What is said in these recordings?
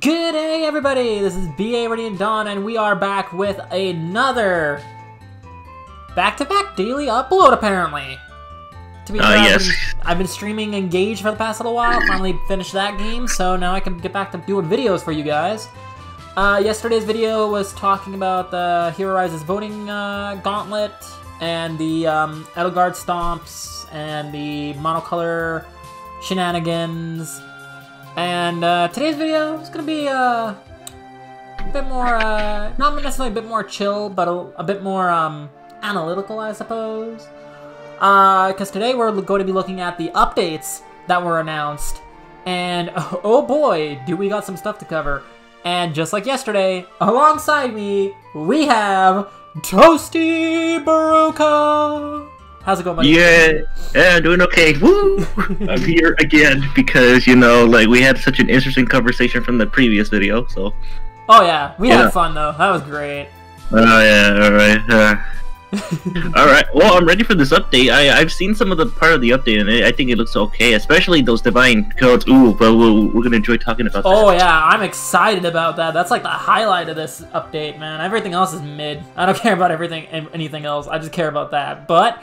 Good day, everybody! This is BA Radiant Dawn, and we are back with another back-to-back daily upload, apparently. To be Uh, fair, I've yes. been- I've been streaming Engage for the past little while, finally finished that game, so now I can get back to doing videos for you guys. Uh, yesterday's video was talking about the Hero Rises voting uh, gauntlet, and the um, Edelgard stomps, and the monocolor shenanigans, and uh, today's video is gonna be uh, a bit more, uh, not necessarily a bit more chill, but a, a bit more um, analytical, I suppose. Because today we're going to be looking at the updates that were announced, and oh boy, do we got some stuff to cover. And just like yesterday, alongside me, we have Toasty Beruka. How's it going, buddy? Yeah, yeah, I'm doing okay. Woo! I'm here again because you know, like we had such an interesting conversation from the previous video. So, Oh yeah, we Yeah. had fun though. That was great. oh yeah, all right, uh, all right. Well, I'm ready for this update. I I've seen some of the part of the update, and I think it looks okay, especially those divine codes. Ooh, but we'll, we're gonna enjoy talking about that. Oh yeah, I'm excited about that. That's like the highlight of this update, man. Everything else is mid. I don't care about everything anything else. I just care about that. But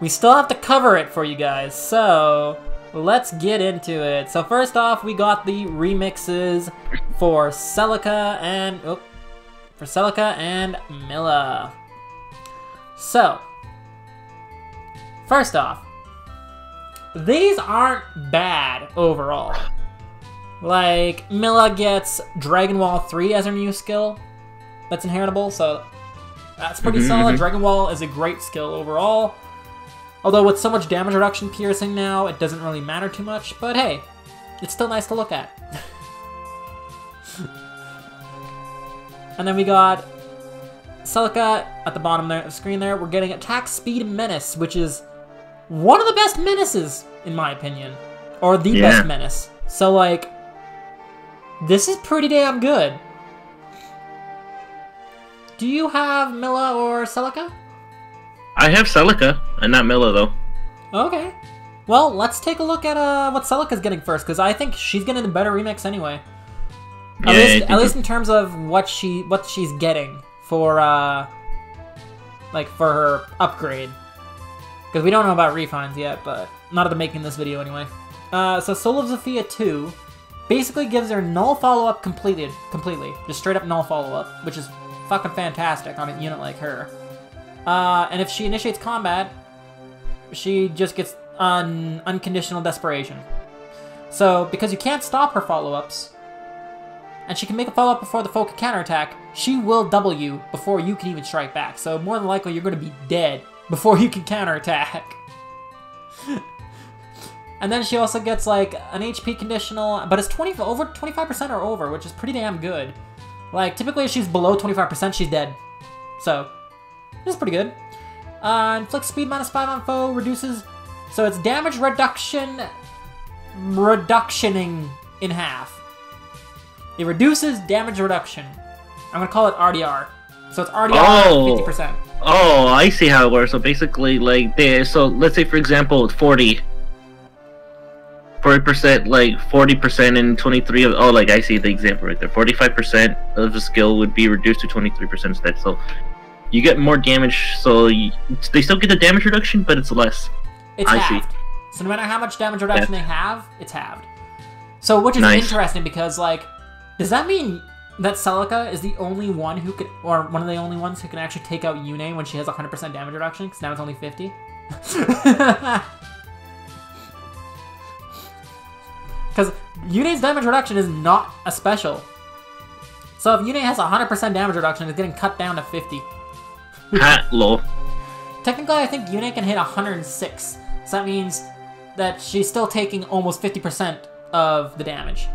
we still have to cover it for you guys. So let's get into it. So first off, we got the remixes for Celica and oh, for Celica and Mila. So first off, these aren't bad overall. Like, Mila gets Dragon Wall 3 as her new skill that's inheritable, so that's pretty Mhm, solid. mhm. Dragon Wall is a great skill overall. Although with so much damage reduction piercing now, it doesn't really matter too much, but hey, it's still nice to look at. and then we got Celica at the bottom there, of the screen there. We're getting Attack Speed Menace, which is one of the best menaces, in my opinion. Or the Yeah. best menace. So, like, this is pretty damn good. Do you have Mila or Celica? I have Celica and not Mila though. Okay. Well, let's take a look at uh, what Celica's getting first, because I think she's getting the better remix anyway. At, Yeah, least, at least in terms of what she what she's getting for uh, like for her upgrade. Because we don't know about refines yet, but not at the making this video anyway. Uh, so Soul of Zofia 2 basically gives her null follow-up completed completely. Just straight up null follow-up, which is fucking fantastic on a unit like her. Uh, and if she initiates combat, she just gets un- unconditional desperation. So, because you can't stop her follow-ups, and she can make a follow-up before the foe can counterattack, she will double you before you can even strike back. So more than likely, you're going to be dead before you can counterattack. and then she also gets like an HP conditional, but it's 20 over 25% or over, which is pretty damn good. Like typically, if she's below 25%, she's dead. So this is pretty good. Uh, inflicts speed minus 5 on foe, reduces... So it's damage reduction... Reductioning in half. It reduces damage reduction. I'm gonna call it RDR. So it's RDR Oh. 50%. Oh, I see how it works. So basically, like, they, so let's say, for example, 40. 40%, like, 40% and 23 of, oh, like, I see the example right there. 45% of the skill would be reduced to 23% instead. So you get more damage, so you, they still get the damage reduction, but it's less. It's I see. halved. So no matter how much damage reduction they have, it's halved. So which is Nice. interesting because like, does that mean that Celica is the only one who could, or one of the only ones who can actually take out Yune when she has 100% damage reduction? Because now it's only 50. Because Yune's damage reduction is not a special. So if Yune has 100% damage reduction, it's getting cut down to 50. Lol. Technically, I think Yune can hit 106. So that means that she's still taking almost 50% of the damage.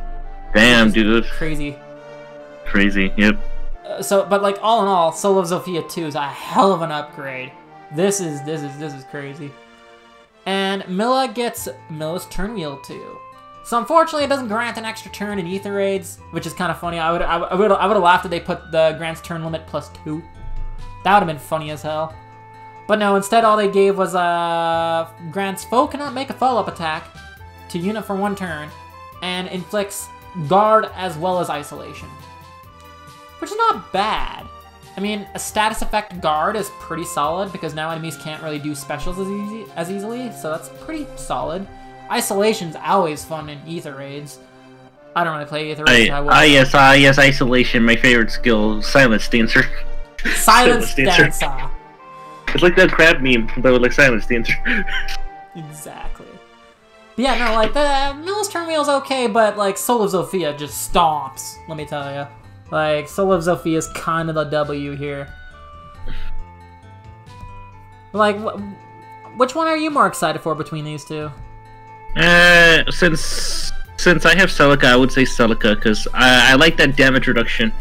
Damn, dude. Crazy. Crazy. Yep. Uh, so, but like all in all, Soul of Zofia 2 is a hell of an upgrade. This is this is this is crazy. And Mila gets Mila's turn wheel too. So unfortunately, it doesn't grant an extra turn in Aether Raids, which is kind of funny. I would I would I would have laughed if they put the grants turn limit plus two. That would have been funny as hell. But no, instead all they gave was uh grants foe cannot make a follow-up attack to unit for one turn, and inflicts guard as well as isolation. Which is not bad. I mean, a status effect guard is pretty solid because now enemies can't really do specials as, easy, as easily, so that's pretty solid. Isolation's always fun in Aether raids. I don't really play Aether raids. I, ah, yes, ah, yes, isolation, my favorite skill, silence dancer. Silence, silence dancer. dancer. It's like that crab meme, but with like silence dancer. exactly. But yeah, no, like, the Mills is okay, but like, Soul of Zofia just stomps, let me tell you. Like, Soul of Zofia is kind of the W here. Like, wh which one are you more excited for between these two? Uh, since since I have Celica, I would say Celica because I, I like that damage reduction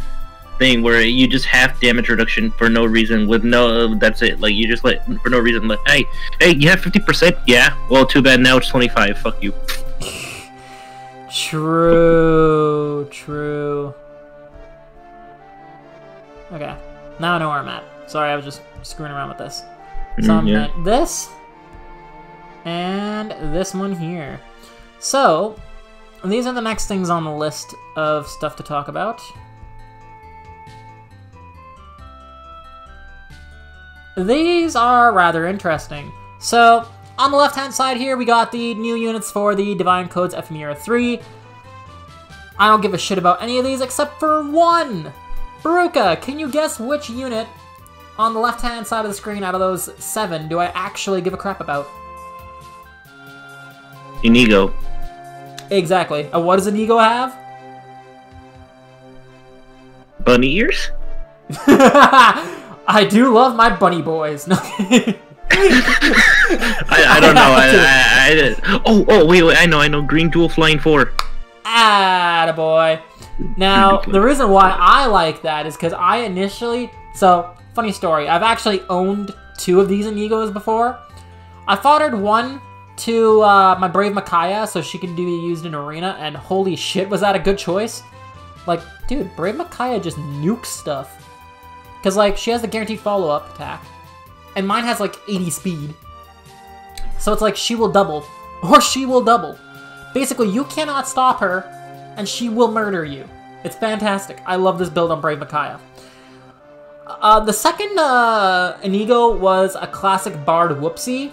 thing where you just have damage reduction for no reason with no that's it. Like you just let for no reason like hey hey you have 50% yeah. Well too bad now it's 25 fuck you. True true. Okay now I know where I'm at. Sorry I was just screwing around with this. So mm, I'm yeah. at this and this one here. So these are the next things on the list of stuff to talk about These are rather interesting. So, on the left-hand side here, we got the new units for the Divine Codes Ephemera 3. I don't give a shit about any of these except for one! Beruka, can you guess which unit on the left-hand side of the screen out of those seven do I actually give a crap about? Inigo. Exactly. Uh, what does Inigo have? Bunny ears? I do love my bunny boys. No. I, I don't know. I, I, I, oh, oh, wait, wait, I know, I know. Green Dual Flying 4. Ah, boy. Now, the reason why I like that is because I initially. So, funny story. I've actually owned two of these Inigos before. I fathered one to uh, my Brave Micaiah so she can be used in Arena, and holy shit, was that a good choice? Like, dude, Brave Micaiah just nukes stuff. Because, like, she has the guaranteed follow-up attack. And mine has, like, 80 speed. So it's like, she will double. Or she will double. Basically, you cannot stop her, and she will murder you. It's fantastic. I love this build on Brave Micaiah. Uh, the second uh, Inigo was a classic Bard Whoopsie,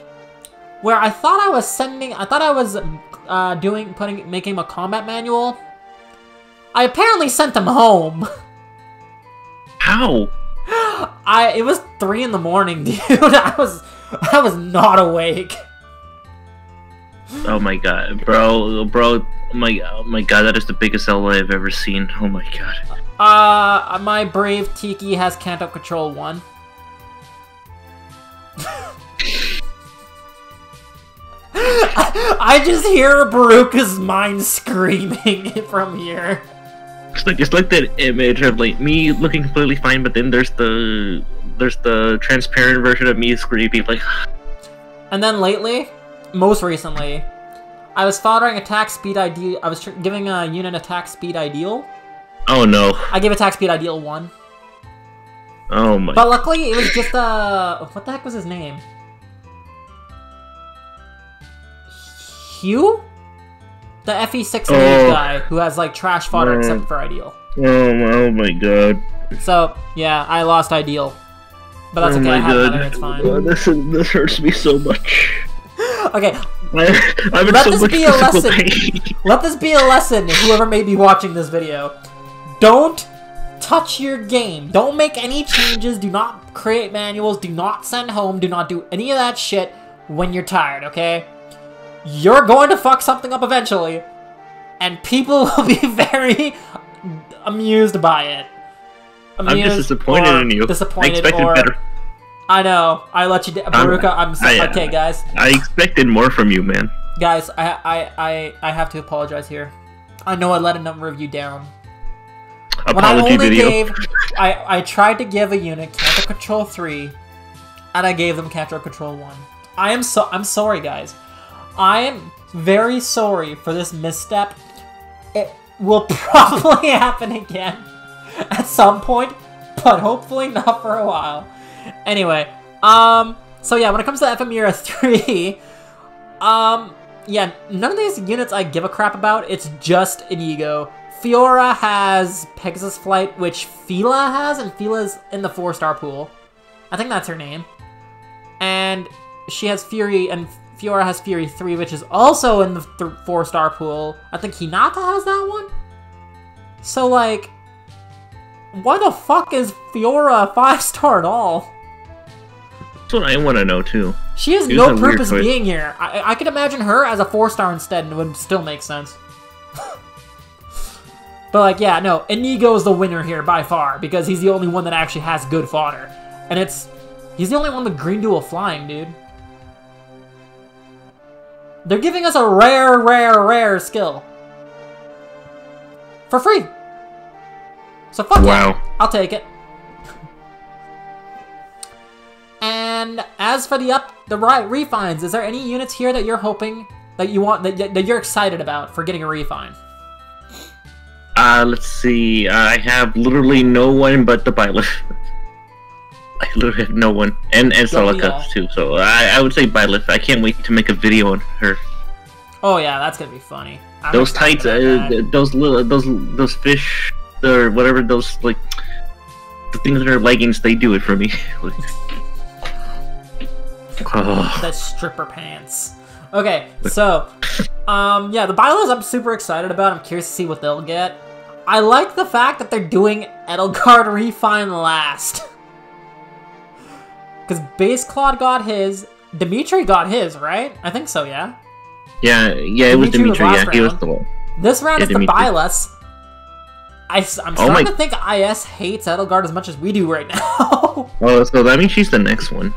where I thought I was sending, I thought I was uh, doing, putting, making a combat manual. I apparently sent him home. How? I it was three in the morning, dude. I was I was not awake. Oh my god, bro, bro, oh my, oh my god, that is the biggest LA I've ever seen. Oh my god. Uh, my brave Tiki has Canto Control 1. I just hear Beruka's mind screaming from here. It's like it's like that image of like me looking completely fine, but then there's the there's the transparent version of me screaming like. And then lately, most recently, I was following attack speed ideal. I was giving a unit attack speed ideal. Oh no! I gave attack speed ideal one. Oh my! But luckily, it was just uh, what the heck was his name? Hugh? The FE6 oh. guy who has like trash fodder oh. except for Ideal. Oh, oh my god. So, yeah, I lost Ideal. But that's oh okay, I have god. it's fine. This, this hurts me so much. okay. I, I'm Let so this be a lesson. Pain. Let this be a lesson, whoever may be watching this video. Don't touch your game. Don't make any changes. Do not create manuals. Do not send home. Do not do any of that shit when you're tired, okay? You're going to fuck something up eventually, and people will be very amused by it. Amused I'm just disappointed in you. Disappointed I expected or, better. I know. I let you. Beruka, I'm, so, I, uh, okay, guys. I expected more from you, man. Guys, I, I, I, I have to apologize here. I know I let a number of you down. Apology when I only video. gave, I, I tried to give a unit Canto Control three, and I gave them Canto Control one. I am so I'm sorry, guys. I am very sorry for this misstep. It will probably happen again at some point, but hopefully not for a while. Anyway, um, so yeah, when it comes to Ephemera 3, um, yeah, none of these units I give a crap about. It's just Inigo Fiora has Pegasus Flight, which Fila has, and Fila's in the four star pool. I think that's her name. And she has Fury, and Fiora has Fury 3, which is also in the th- four star pool. I think Hinata has that one. So, like, why the fuck is Fiora a five star at all? That's what I want to know too. She has no purpose being here. I, I could imagine her as a four star instead, and it would still make sense. but like, yeah, no, Inigo is the winner here by far because he's the only one that actually has good fodder, and it's he's the only one with green dual flying, dude. They're giving us a rare, rare, rare skill for free. So fuck yeah, Wow. I'll take it. And as for the up the right refines, is there any units here that you're hoping that you want that, that you're excited about for getting a refine? Uh, let's see. I have literally no one but the Byleth. I literally have no one, and and Celica all? too. So I, I would say Byleth. I can't wait to make a video on her. Oh yeah, that's gonna be funny. I'm those tights, uh, those little, those those fish, or whatever those like, the things that are leggings. They do it for me. Like- oh, the stripper pants. Okay, so um yeah, the Byleths I'm super excited about. I'm curious to see what they'll get. I like the fact that they're doing Edelgard refine last. Cause Base Claude got his, Dimitri got his, right? I think so, yeah. yeah, yeah. It was Dimitri was Dimitri. Yeah, he was the one. This round Yeah, is the Dimitri. Byleths. I, am Oh starting to think IS hates Edelgard as much as we do right now. Oh, so that means she's the next one.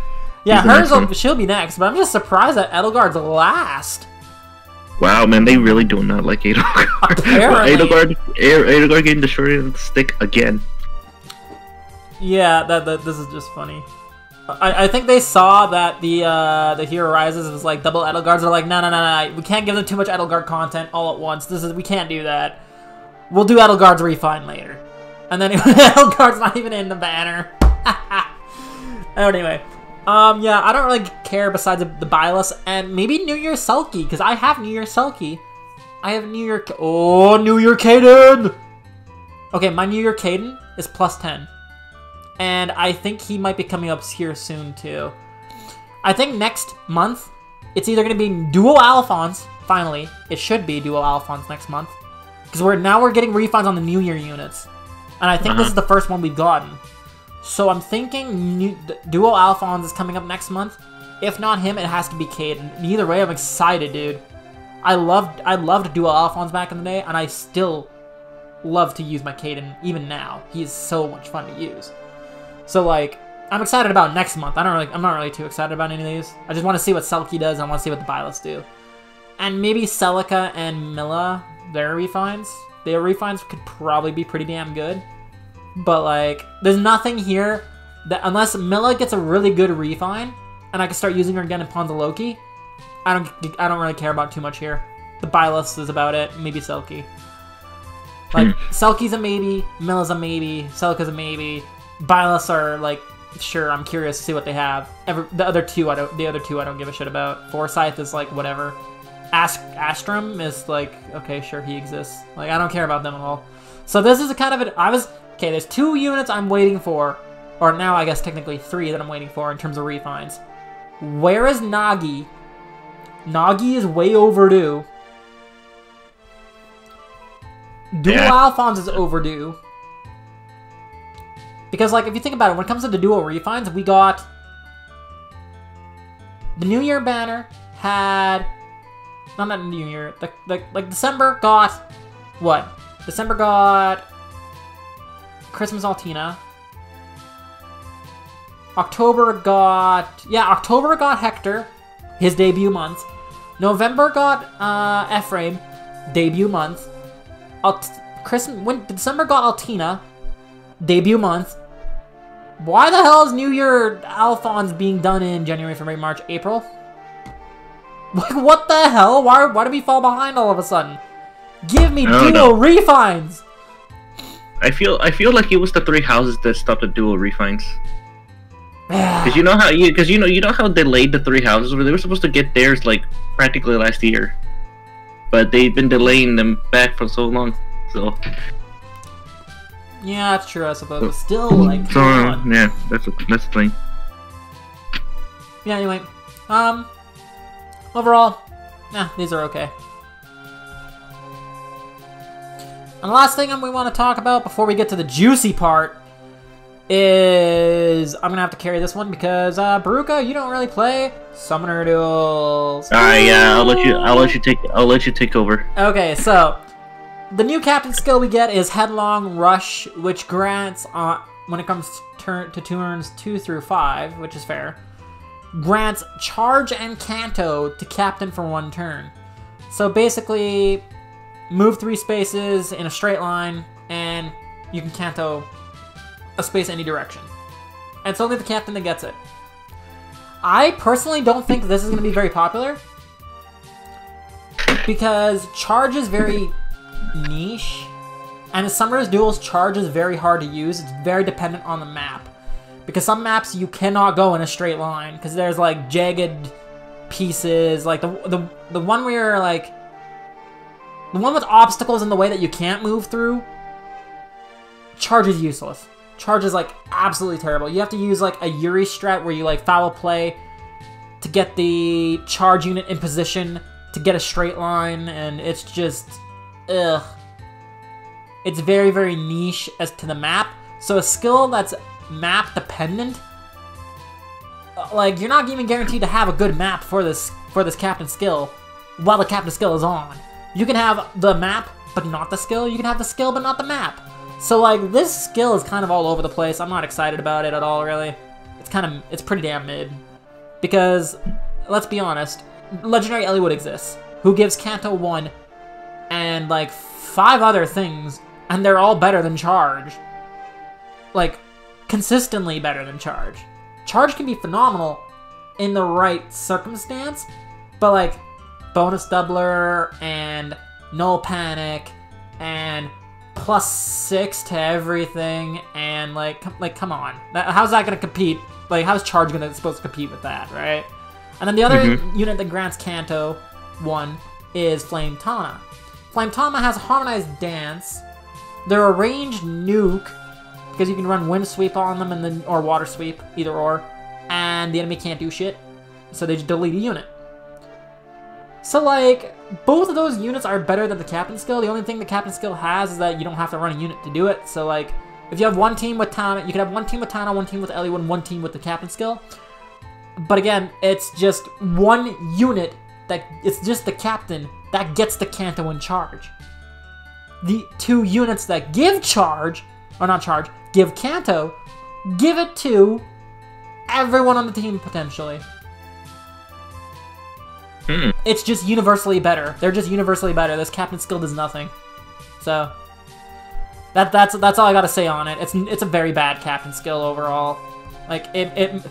yeah, hers will, she'll be next, but I'm just surprised that Edelgard's last. Wow, man, they really do not like Edelgard. Apparently. Edelgard, Edelgard getting the short end of the stick again. Yeah, that, that this is just funny. I, I think they saw that the uh, the Hero Rises was like double Edelgards. They're like, no, no, no, no, we can't give them too much Edelgard content all at once. This is we can't do that. We'll do Edelgard's refine later, and then Edelgard's not even in the banner. anyway, um, yeah, I don't really care besides the, the Byleth and maybe New Year Selkie because I have New Year Selkie. I have New Year. Oh, New Year Caden. Okay, my New Year Caden is plus ten and I think he might be coming up here soon too. I think next month it's either going to be Duo Alfonse. Finally, it should be Duo Alfonse next month because we're now we're getting refunds on the New Year units, and I think this Uh-huh. is the first one we've gotten. So I'm thinking new, Duo Alfonse is coming up next month. If not him, it has to be Caden. Either way, I'm excited, dude. I loved I loved Duo Alfonse back in the day, and I still love to use my Caden even now. He is so much fun to use. So like, I'm excited about next month. I don't really, I'm not really too excited about any of these. I just want to see what Selkie does. I want to see what the Byleths do, and maybe Celica and Mila, their refines. Their refines could probably be pretty damn good, but like, there's nothing here that unless Mila gets a really good refine, and I can start using her again in Pawns of Loki. I don't, I don't really care about too much here. The Byleths is about it. Maybe Selkie. Like hmm. Selkie's a maybe, Mila's a maybe, Celica's a maybe. Byleths are like, sure, I'm curious to see what they have. Every, the other two, I don't. The other two, I don't give a shit about. Forsyth is like whatever. Ask Astrum is like, okay, sure, he exists. Like, I don't care about them at all. So this is a kind of a. I was okay. There's two units I'm waiting for, or now I guess technically three that I'm waiting for in terms of refines. Where is Nagi? Nagi is way overdue. Dual Yeah. Alfonse is overdue. Because, like, if you think about it, when it comes to the dual refines, we got the New Year banner had not not New Year, the, the, like December got what? December got Christmas Altina. October got yeah, October got Hector, his debut month. November got uh Ephraim, debut month. Alt- Christmas when December got Altina, debut month. Why the hell is New Year Alfonse being done in January, February, March, April? Like what the hell? Why why did we fall behind all of a sudden? Give me dual know. refines. I feel I feel like it was the three houses that stopped the dual refines. Cause you know how you because you know you know how delayed the three houses were. They were supposed to get theirs like practically last year, but they've been delaying them back for so long. So, Yeah, that's true, I suppose. But still, like, so yeah, that's that's the thing. Yeah, anyway. Um, overall, nah, these are okay. And the last thing we want to talk about before we get to the juicy part is I'm gonna have to carry this one because uh, Beruka, you don't really play Summoner Duels. Alright, yeah, I'll let you. I'll let you take. I'll let you take over. Okay, so the new captain skill we get is Headlong Rush, which grants uh, when it comes to, turn to turns two through five, which is fair, grants charge and canto to captain for one turn. So basically, move three spaces in a straight line, and you can canto a space any direction. And it's only the captain that gets it. I personally don't think this is going to be very popular because charge is very niche, and Summoner Duels, charge is very hard to use. It's very dependent on the map. Because some maps you cannot go in a straight line, because there's like jagged pieces, like the, the, the one where you're like, the one with obstacles in the way that you can't move through, charge is useless. Charge is like absolutely terrible. You have to use like a Yuri strat where you like foul play to get the charge unit in position to get a straight line, and it's just ugh. It's very, very niche as to the map. So a skill that's map dependent, uh, like you're not even guaranteed to have a good map for this for this captain skill while the captain skill is on. You can have the map but not the skill. You can have the skill but not the map. So like this skill is kind of all over the place. I'm not excited about it at all, really. It's kind of it's pretty damn mid because let's be honest, legendary Eliwood exists who gives Canto one and like five other things, and they're all better than Charge. Like, consistently better than Charge. Charge can be phenomenal in the right circumstance, but like, bonus doubler and null panic and plus six to everything and like, like come on, that, how's that gonna compete? Like, how's Charge gonna supposed to compete with that, right? And then the other Mhm. unit that grants Canto one is Flame Tana. Flame Tana has a harmonized dance. They're a ranged nuke because you can run wind sweep on them and then or water sweep, either or, and the enemy can't do shit, so they just delete a unit. So like both of those units are better than the captain skill. The only thing the captain skill has is that you don't have to run a unit to do it. So like if you have one team with Tana, you can have one team with Tana, one team with Ellie, and one team with the captain skill. But again, it's just one unit that it's just the captain that gets the Canto in charge. The two units that give charge, or not charge, give Kanto, give it to everyone on the team potentially. Hmm. It's just universally better. They're just universally better. This captain skill does nothing. So that that's that's all I gotta say on it. It's it's a very bad captain skill overall. Like it it,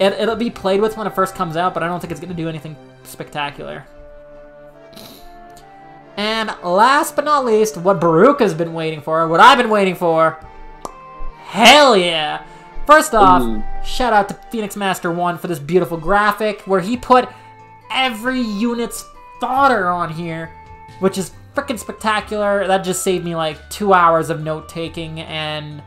it it'll be played with when it first comes out, but I don't think it's gonna do anything spectacular. And last but not least, what Beruka's been waiting for, what I've been waiting for. Hell yeah! First off, Ooh. shout out to Phoenix Master 1 for this beautiful graphic where he put every unit's fodder on here, which is freaking spectacular. That just saved me like two hours of note taking and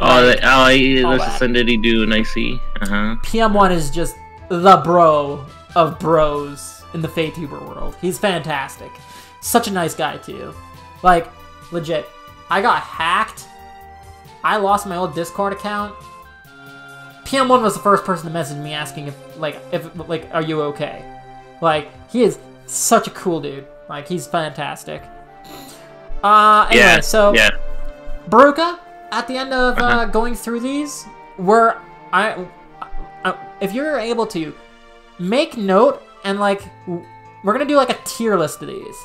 Oh, that, oh, yeah, all there's that. a Sendity do and I see. Uh huh. PM1 is just the bro of bros in the FEHTuber world. He's fantastic. Such a nice guy, too. Like, legit. I got hacked. I lost my old Discord account. PM1 was the first person to message me asking if, like, if, like, are you okay? Like, he is such a cool dude. Like, he's fantastic. Uh, anyway, Yeah. so. yeah. Beruka, at the end of uh, Uh-huh. going through these, were I, I, if you're able to, make note and like we're gonna do like a tier list of these,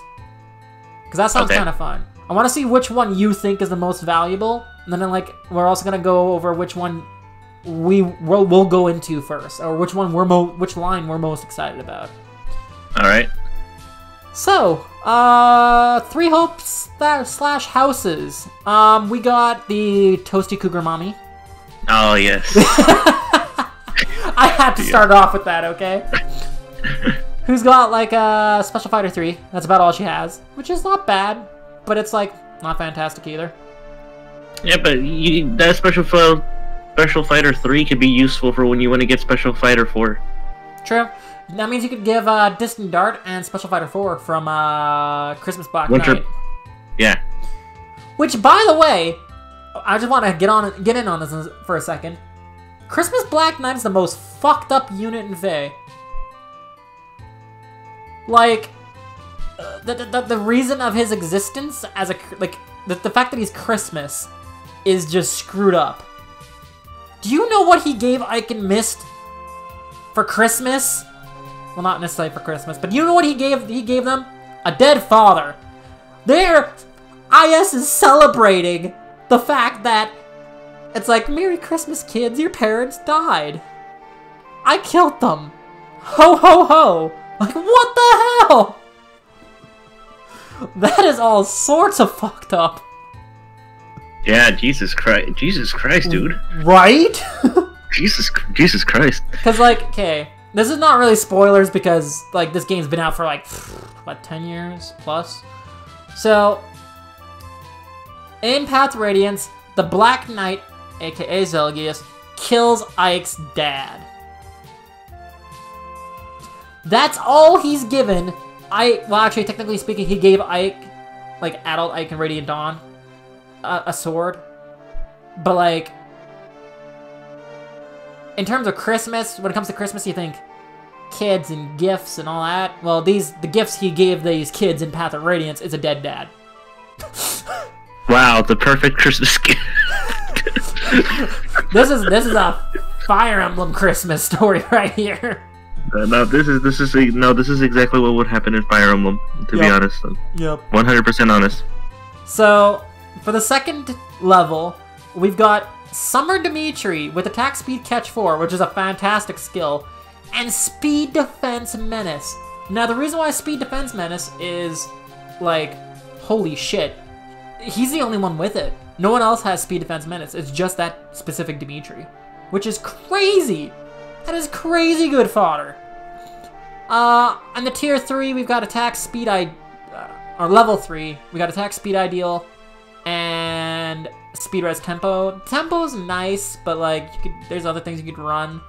because that sounds Okay. kind of fun. I want to see which one you think is the most valuable, and then like we're also gonna go over which one we will we'll go into first, or which one we're mo which line we're most excited about. All right. So, uh, three hopes that slash houses. Um, we got the Toasty Cougar Mommy. Oh yes. I had to start off with that, okay? Who's got like a Special Fighter 3. That's about all she has, which is not bad, but it's like Not fantastic either. Yeah, but you, that special fo- special fighter three could be useful for when you want to get special fighter four. True. That means you could give uh, Distant Dart and Special Fighter 4 from uh, Christmas Black Winter-. Yeah. Which, by the way, I just want to get on get in on this for a second. Christmas Black Knight is the most fucked up unit in Fae. Like, uh, the, the, the reason of his existence as a like the, the fact that he's Christmas is just screwed up. Do you know what he gave Ike Mist for Christmas? Well, not necessarily for Christmas, but you know what he gave he gave them? A dead father. There, IS is celebrating the fact that it's like, Merry Christmas, kids, your parents died. I killed them. Ho ho ho. Like, what the hell? That is all sorts of fucked up. Yeah, Jesus Christ, Jesus Christ, dude, Right? Jesus, Jesus Christ. Because, like, okay, this is not really spoilers because, like, this game's been out for, like, what, 10 years plus? So, in Path Radiance, the Black Knight, aka Zelgius, kills Ike's dad. That's all he's given. I well, actually, technically speaking, he gave Ike, like adult Ike and Radiant Dawn, a, a sword. But like, in terms of Christmas, when it comes to Christmas, you think kids and gifts and all that. Well, these the gifts he gave these kids in Path of Radiance is a dead dad. Wow, the perfect Christmas gift. This is this is a Fire Emblem Christmas story right here. Uh, no, this is this is no, this is exactly what would happen in Fire Emblem. To be Yep. honest, Yep. one hundred percent honest. So, for the second level, we've got Summer Dimitri with Attack Speed Catch 4, which is a fantastic skill, and Speed Defense Menace. Now, the reason why Speed Defense Menace is, like, holy shit, he's the only one with it. No one else has Speed Defense Menace. It's just that specific Dimitri, which is crazy. That is crazy good fodder. Uh, on the tier 3, we've got Attack Speed I... Uh, or level 3, we got Attack Speed Ideal and Speed Res Tempo. Tempo's nice, but like, could, there's other things you could run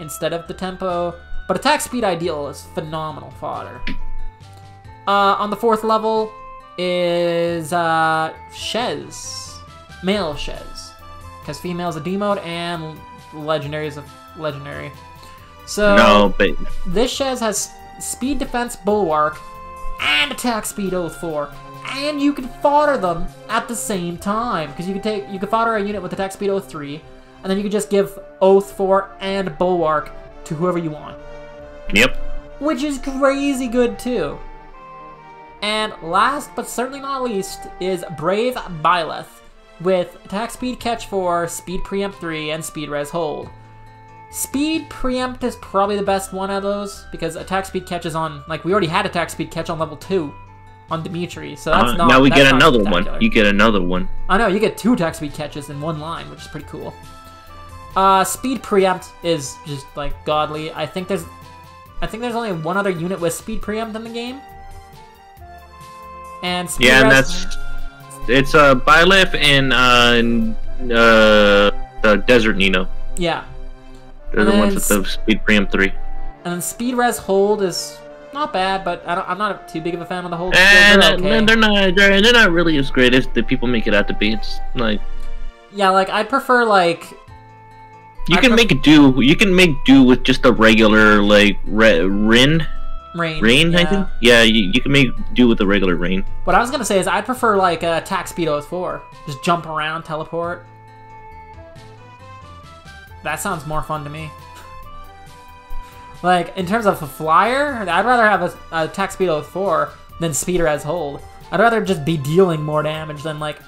instead of the Tempo. But Attack Speed Ideal is phenomenal fodder. Uh, on the fourth level is uh, Shez. Male Shez. Because female's a D mode and legendary is a legendary. So no, but this Shez has speed defense bulwark and attack speed oath 4 and you can fodder them at the same time because you can take you can fodder a unit with attack speed oath 3 and then you can just give oath 4 and bulwark to whoever you want yep. which is crazy good too and last but certainly not least is brave byleth with attack speed catch 4 speed preempt 3 and speed res hold Speed preempt is probably the best one of those because attack speed catch is on like we already had attack speed catch on level two on Dimitri, so that's Uh, not. now we get another one. You get another one. I know you get two attack speed catches in one line, which is pretty cool. Uh, speed preempt is just like godly. I think there's, I think there's only one other unit with speed preempt in the game. And speed Yeah, and that's it's a uh Byleth and uh and, uh the Desert Nino. yeah, They're And the ones with the speed preempt three. and then speed res hold is not bad, but I don't, I'm not too big of a fan of the hold. And uh, They're okay. they're not they're, they're not really as great as the people make it out to be. It's like Yeah, like I prefer like you I can make do you can make do with just a regular like re- Rin rain. rain yeah. I think yeah you, you can make do with the regular rain. What I was gonna say is I'd prefer like uh, attack speed oath four. Just jump around, teleport. That sounds more fun to me. like in terms of a flyer, I'd rather have a, a attack speed oath four than speed res hold. I'd rather just be dealing more damage than like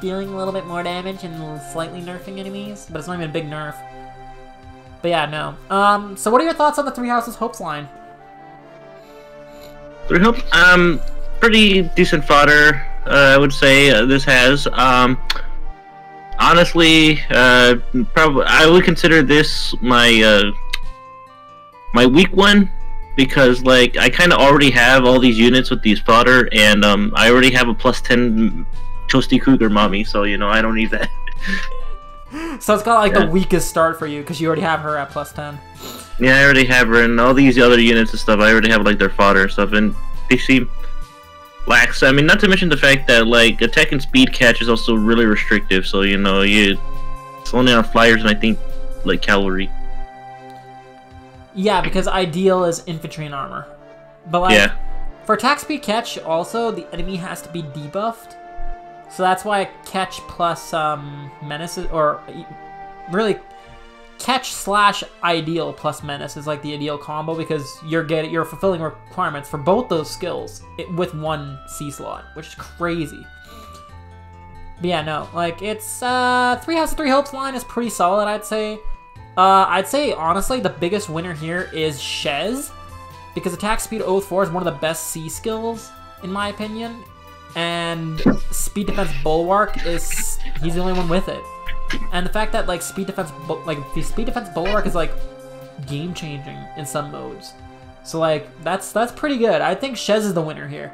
dealing a little bit more damage and slightly nerfing enemies, but it's not even a big nerf. But yeah, no. Um, so what are your thoughts on the Three Houses Hopes line? Three Hope, um, pretty decent fodder, uh, I would say uh, this has. Um, honestly, uh, probably I would consider this my uh, my weak one because like I kind of already have all these units with these fodder, and um, I already have a plus ten Toasty Cougar mommy, so you know I don't need that. So it's got like Yeah. the weakest start for you because you already have her at plus ten. yeah, I already have her and all these other units and stuff. I already have like their fodder and stuff, and they seem lax. I mean, not to mention the fact that like attack and speed catch is also really restrictive. So you know, you it's only on flyers and I think like cavalry. Yeah, because ideal is infantry and armor. But like Yeah. for attack speed catch, also the enemy has to be debuffed. So that's why catch plus um menace or really catch slash ideal plus menace is like the ideal combo because you're getting you're fulfilling requirements for both those skills with one C slot, which is crazy. But yeah, no, like it's uh three House of Three Hopes line is pretty solid, I'd say. Uh, I'd say honestly the biggest winner here is Shez because attack speed oath 4 is one of the best C skills in my opinion and speed defense bulwark is he's the only one with it and the fact that like speed defense like the speed defense bulwark is like game changing in some modes so like that's that's pretty good i think shez is the winner here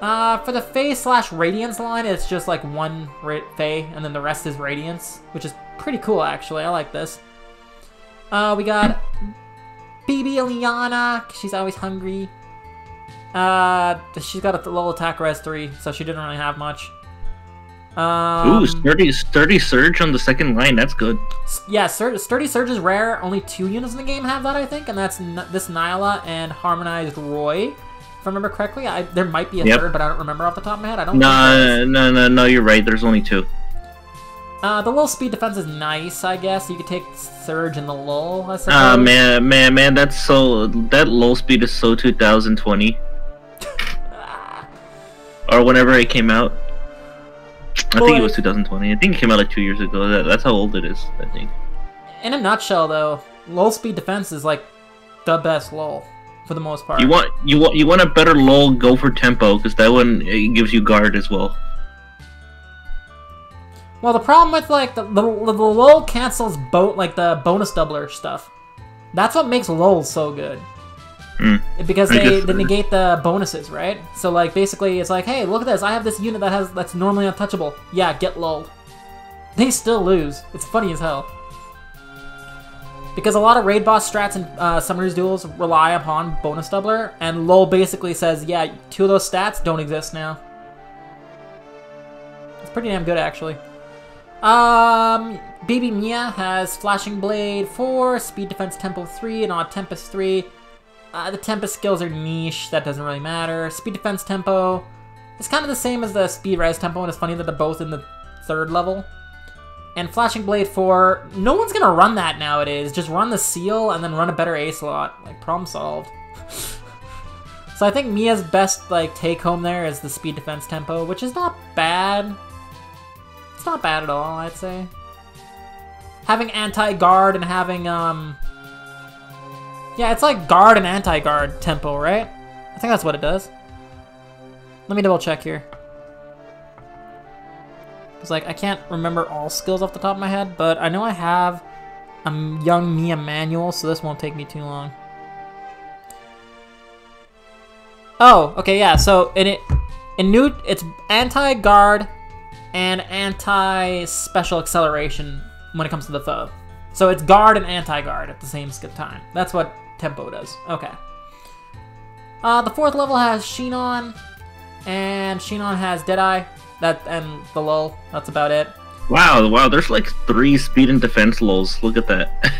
uh, for the Fae slash Radiance line, it's just like one Fae, and then the rest is Radiance, which is pretty cool actually. I like this. Uh, we got BB Eliana. She's always hungry. Uh, she's got a low attack res three, so she didn't really have much. Um, Ooh, sturdy, sturdy surge on the second line. That's good. yeah, Sur- Sturdy Surge is rare. Only two units in the game have that, I think, and that's N- this Nyla and Harmonized Roy. If I remember correctly, I, there might be a Yep. third, but I don't remember off the top of my head. I don't. think there is. No, no, no, no. You're right. There's only two. Uh, the low speed defense is nice, I guess. You could take Surge and the lull, I suppose. Ah, man, man, man. That's so. That low speed is so 2020 or whenever it came out. I think it was 2020. I think it came out like two years ago. That, that's how old it is. I think. In a nutshell, though, low speed defense is like the best lull for the most part. You want you want you want a better lull? Go for tempo because that one gives you guard as well. Well, the problem with like the the, the lull cancels boat like the bonus doubler stuff. That's what makes lull so good. Hmm. Because they, guess they negate the bonuses, right? So like basically it's like, hey, look at this. I have this unit that has that's normally untouchable. Yeah, get lulled. They still lose. It's funny as hell. Because a lot of raid boss strats and uh, summoners duels rely upon bonus doubler, and lull basically says, yeah, two of those stats don't exist now. It's pretty damn good actually. Um, Baby Mia has Flashing Blade 4, Speed Defense Tempo 3, and Odd Tempest 3. Uh, the Tempest skills are niche, that doesn't really matter. Speed Defense Tempo is kind of the same as the Speed Res Tempo, and it's funny that they're both in the third level. And Flashing Blade 4, no one's gonna run that nowadays. Just run the Seal and then run a better A slot. Like, problem solved. so I think Mia's best, like, take home there is the Speed Defense Tempo, which is not bad. It's not bad at all, I'd say. Having anti-guard and having, um... Yeah, it's like guard and anti-guard tempo, right? I think that's what it does. Let me double check here. Because, like, I can't remember all skills off the top of my head, but I know I have a young Mia manual, so this won't take me too long. Oh, okay, yeah, so in it, in new, it's anti-guard and anti-special acceleration when it comes to the foe. So it's guard and anti-guard at the same sk- time. That's what tempo does. Okay. Uh, the fourth level has Shinon, and Shinon has Deadeye. That and the lull. That's about it. Wow, wow. There's like three speed and defense lulls. Look at that.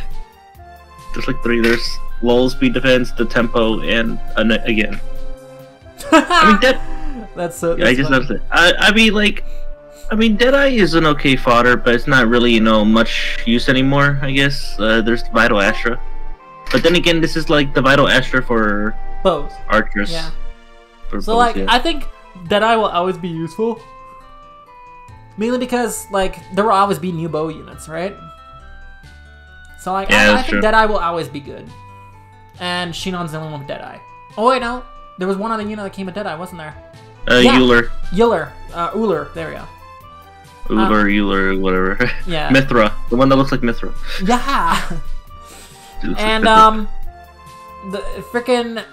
there's like three. There's lull, speed defense, the tempo, and again. I mean, Dead. that's so. I just have to. I, I mean, like, I mean, Deadeye is an okay fodder, but it's not really, you know, much use anymore. I guess uh, there's Vital Astra, but then again, this is like the Vital Astra for bows. archers. Yeah. For So bows, like, yeah. I think Deadeye will always be useful. Mainly because like there will always be new bow units, right? So like, Yeah, I, I think true. Deadeye will always be good. And Shinon's the only one with Deadeye. Oh wait, no, there was one other unit that came with Deadeye, wasn't there? uh, yeah. Euler, Euler, uh, Uller. There we go. Euler, Euler, whatever. Yeah. Mithra, the one that looks like Mithra. Yeah. It looks like and um, the freaking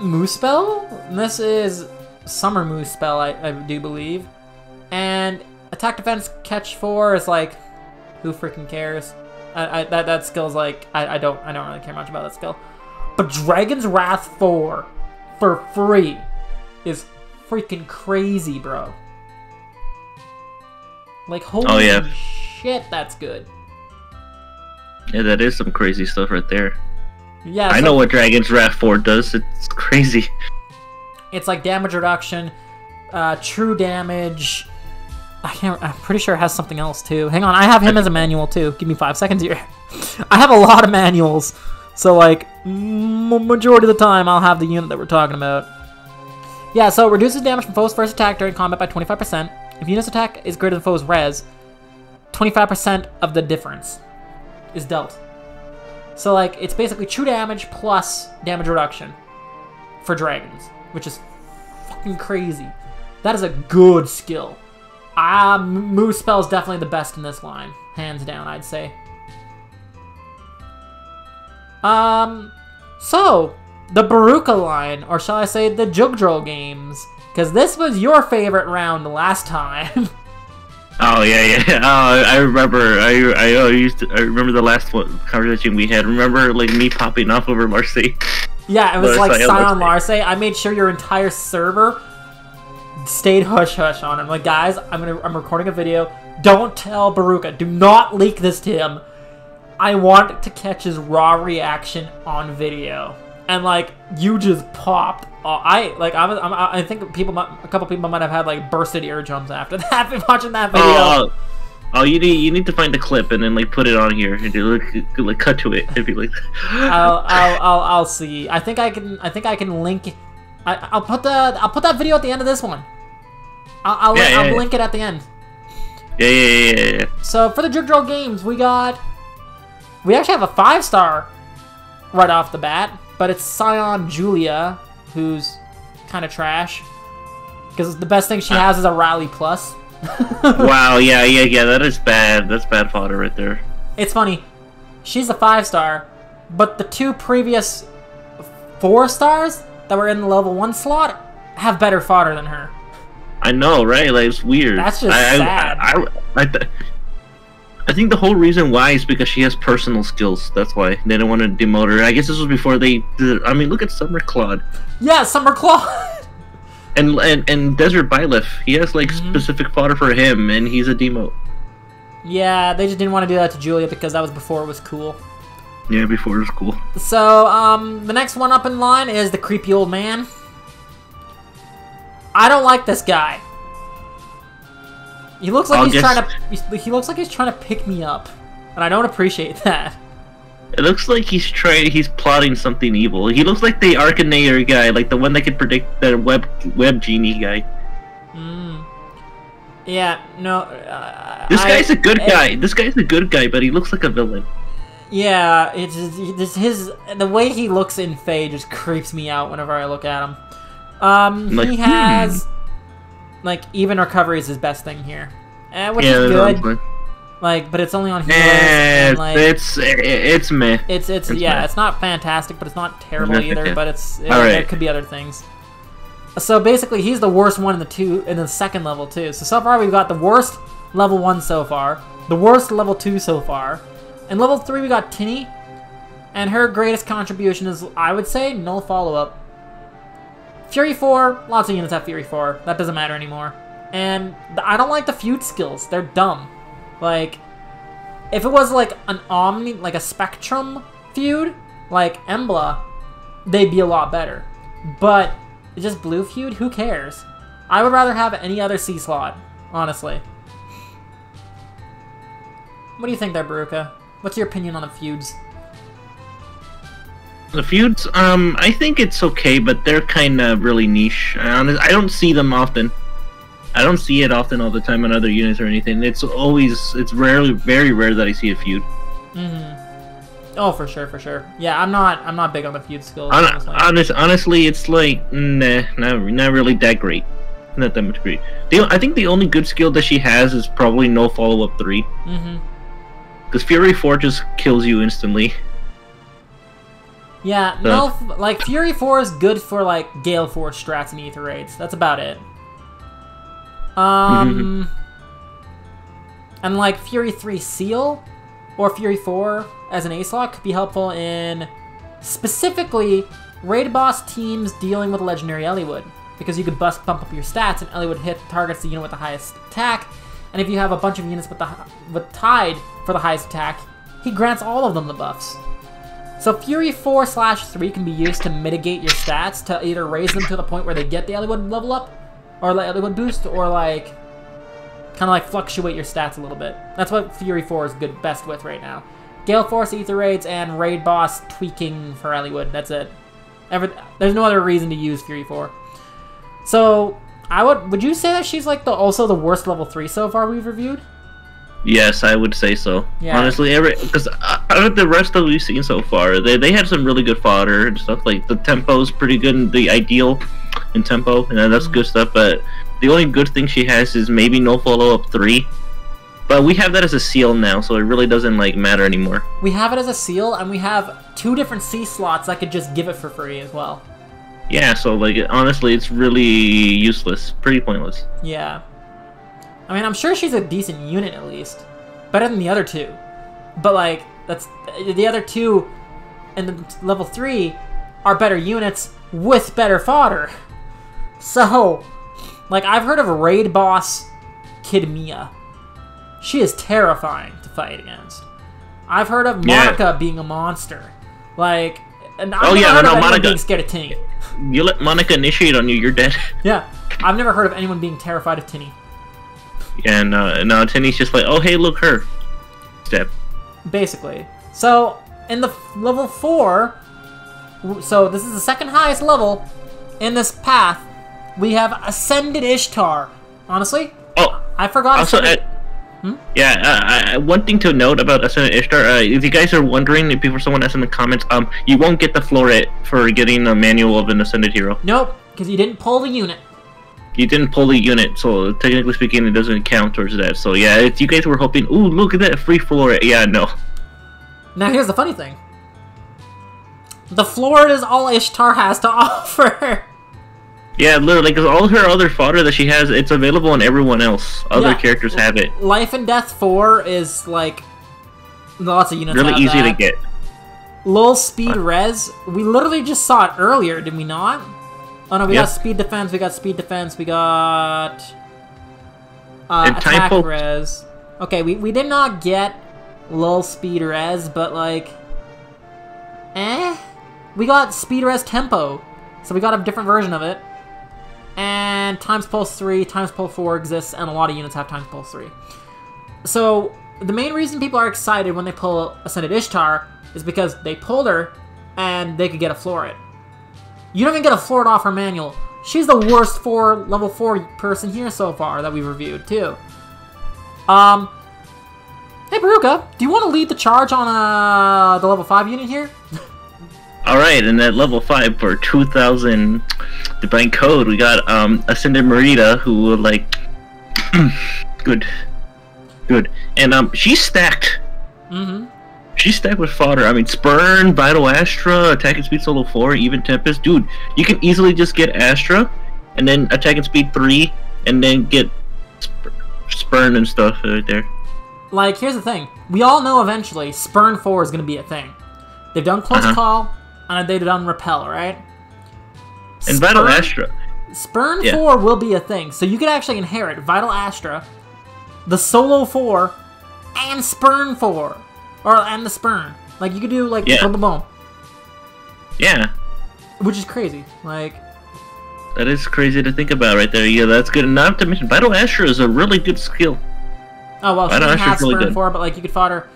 Moose Spell. This is Summer Moose spell, I, I do believe. And attack defense catch four is like, who freaking cares? I, I that that skill's like I, I don't I don't really care much about that skill. But Dragon's Wrath four for free is freaking crazy, bro. Like holy Oh, yeah. shit, that's good. Yeah, that is some crazy stuff right there. Yeah, I so know what Dragon's Wrath 4 does. It's crazy. It's like damage reduction, uh, true damage. I can't. I'm pretty sure it has something else too. Hang on, I have him as a manual too. Give me five seconds here. I have a lot of manuals, so like m- majority of the time I'll have the unit that we're talking about. Yeah, so it reduces damage from foe's first attack during combat by 25%. If unit's attack is greater than foe's res, 25% of the difference is dealt. So like it's basically true damage plus damage reduction for dragons, which is fucking crazy. That is a good skill. Ah, M- Muspell is definitely the best in this line, hands down, I'd say. Um, so the Beruka line, or shall I say the Jugdral games, because this was your favorite round last time. Oh yeah, yeah. Oh, I remember. I I uh, used to. I remember the last one conversation we had. Remember, like me popping off over Marseille. Yeah, it was like I Larcei. Larcei. I made sure your entire server stayed hush hush on him. Like, guys, I'm gonna I'm recording a video. Don't tell Beruka. Do not leak this to him. I want to catch his raw reaction on video. And like, you just popped. Uh, I like I was I'm, I think people might, a couple people might have had like bursted eardrums after that. After watching that video. Oh, oh, you need you need to find the clip and then like put it on here and do like, like cut to it and be like. I'll, I'll, I'll, I'll see. I think I can. I think I can link. I, I'll put the. I'll put that video at the end of this one. I'll, I'll, Yeah, yeah, I'll yeah. link it at the end. Yeah, yeah, yeah, yeah, yeah. So for the Jugdral games, we got. We actually have a five star right off the bat, but it's Scion Julia, who's kind of trash. Because the best thing she Uh. has is a Rally Plus. Wow, yeah, yeah, yeah. That is bad. That's bad fodder right there. It's funny. She's a five star, but the two previous four stars that were in the level one slot have better fodder than her. I know, right? Like it's weird. That's just I, sad. I, I, I, th- I think the whole reason why is because she has personal skills. That's why they don't want to demote her. I guess this was before they. Did, I mean, look at Summer Claude Yeah, Summer Claude. and and and Desert Byleth. He has like Mhm. specific fodder for him, and he's a demote. yeah, they just didn't want to do that to Julia because that was before it was cool. Yeah, before it was cool. So, um, the next one up in line is the creepy old man. I don't like this guy. He looks like I'll he's trying to. He looks like he's trying to pick me up, and I don't appreciate that. It looks like he's trying. He's plotting something evil. He looks like the Akinator guy, like the one that could predict the web web genie guy. Mm. Yeah, no. Uh, This guy's a good eh, guy. This guy's a good guy, but he looks like a villain. Yeah, it's just, his the way he looks in FEH just creeps me out whenever I look at him. Um, Like, he hmm. Like even recovery is his best thing here, uh, which yeah, is that's what I'm good. Like, but it's only on healers Eh, and like it's it's meh. it's it's it's yeah, bad. it's not fantastic, but it's not terrible either. But it's it, there could be other things. So basically, he's the worst one in the two in the second level too. So so far we've got the worst level one so far, the worst level two so far, and level three we got Tinny, and her greatest contribution is I would say no follow up. Fury four, lots of units have Fury four. That doesn't matter anymore. And I don't like the feud skills. They're dumb. Like if it was like an omni like a spectrum feud like embla they'd be a lot better but just blue feud who cares i would rather have any other c slot honestly what do you think there baruka what's your opinion on the feuds The feuds, um, I think it's okay, but they're kind of really niche. I, don't see them often. I don't see it often all the time on other units or anything. It's always, it's rarely, very rare that I see a feud. mm-hmm oh for sure for sure yeah i'm not i'm not big on the feud skills Hon- honestly. honest, honestly, it's like nah, not, not really that great. Not that much great. The, I think the only good skill that she has is probably no follow up three, mm-hmm because Fury Four just kills you instantly. Yeah, So- like Fury 4 is good for like Gale Force strats and Aether Raids. That's about it. Um, and like Fury 3 Seal or Fury 4 as an ace lock could be helpful in specifically raid boss teams dealing with legendary Eliwood because you could bust bump up your stats and Eliwood hit targets the unit with the highest attack. And if you have a bunch of units with the with tied for the highest attack, he grants all of them the buffs. So Fury 4 slash 3 can be used to mitigate your stats to either raise them to the point where they get the Eliwood level up, or like Eliwood boost, or like kind of like fluctuate your stats a little bit. That's what Fury 4 is good best with right now. Gale Force, Aether Raids, and Raid Boss tweaking for Eliwood. That's it. Every, there's no other reason to use Fury 4. So I would would you say that she's like the also the worst level 3 so far we've reviewed? Yes, I would say so. Yeah. Honestly, every because out of the rest that we've seen so far, they they had some really good fodder and stuff. Like the tempo is pretty good, and the ideal in tempo, and that's Mm-hmm. good stuff. But the only good thing she has is maybe no follow up three. But we have that as a seal now, so it really doesn't like matter anymore. We have it as a seal, and we have two different C slots that could just give it for free as well. Yeah, so like honestly, it's really useless, pretty pointless. Yeah. I mean, I'm sure she's a decent unit at least. Better than the other two. But, like, that's. The other two and the level 3 are better units with better fodder. So, like, I've heard of Raid Boss Kid Mia. She is terrifying to fight against. I've heard of Yeah. Monica being a monster. Like, and I've Oh, never yeah, heard no, of anyone Monica- being scared of Tinny. You let Monica initiate on you, you're dead. Yeah, I've never heard of anyone being terrified of Tinny. And uh, now Tinny's just like, oh hey, look her. Step. basically. So in the f- level four, so this is the second highest level in this path. We have Ascended Ishtar. Honestly, Oh, I forgot. Also, Ascended- uh, yeah, uh, uh, one thing to note about Ascendant Ishtar, uh, if you guys are wondering, if before someone asks in the comments, um, you won't get the floret for getting a manual of an Ascended hero. nope, because you didn't pull the unit. You didn't pull the unit, so technically speaking, it doesn't count towards that. So yeah, if you guys were hoping, ooh, look at that free floor. yeah, no. Now here's the funny thing. The floor is all Ishtar has to offer. Yeah, literally, because all her other fodder that she has, it's available on everyone else. Other Yeah. characters have it. Life and Death 4 is like lots of units. Really easy to get. Lull Speed Res. We literally just saw it earlier, did we not? Oh no, we Yep. got Speed Defense, we got Speed Defense, we got uh, And Attack. Res. Okay, we, we did not get Lull Speed Res, but like, eh? We got Speed Res Tempo, so we got a different version of it. And Times Pulse 3, Times Pulse 4 exists, and a lot of units have Times Pulse 3. So, the main reason people are excited when they pull Ascended Ishtar is because they pulled her and they could get a Floret. You don't even get a Floret off her manual. She's the worst for level 4 person here so far that we've reviewed, too. Um, hey Beruka, do you want to lead the charge on uh, the level 5 unit here? Alright, and at level 5 for 2000 Divine Code, we got um, Ascended Mareeta, who, like, good. Good. And um, she's stacked. Mm-hmm. She's stacked with fodder. I mean, Spurn, Vital Astra, Attacking Speed Solo 4, even Tempest. Dude, you can easily just get Astra, and then Attacking Speed 3, and then get Sp- Spurn and stuff right there. Like, here's the thing. We all know eventually Spurn 4 is going to be a thing. They've done Close Uh-huh. Call, and they've done Repel, right? And Vital Astra. Spurn Yeah. 4 will be a thing, so you could actually inherit Vital Astra, the Solo 4, and Spurn 4. Or, and the Spurn. Like, you could do, like, Yeah. boom, boom, boom. Yeah. Which is crazy. Like, That is crazy to think about right there. Yeah, that's good. Not to mention, Vital Astra is a really good skill. oh, well, she Vital doesn't have really Spurn good. 4, but, like, you could fodder.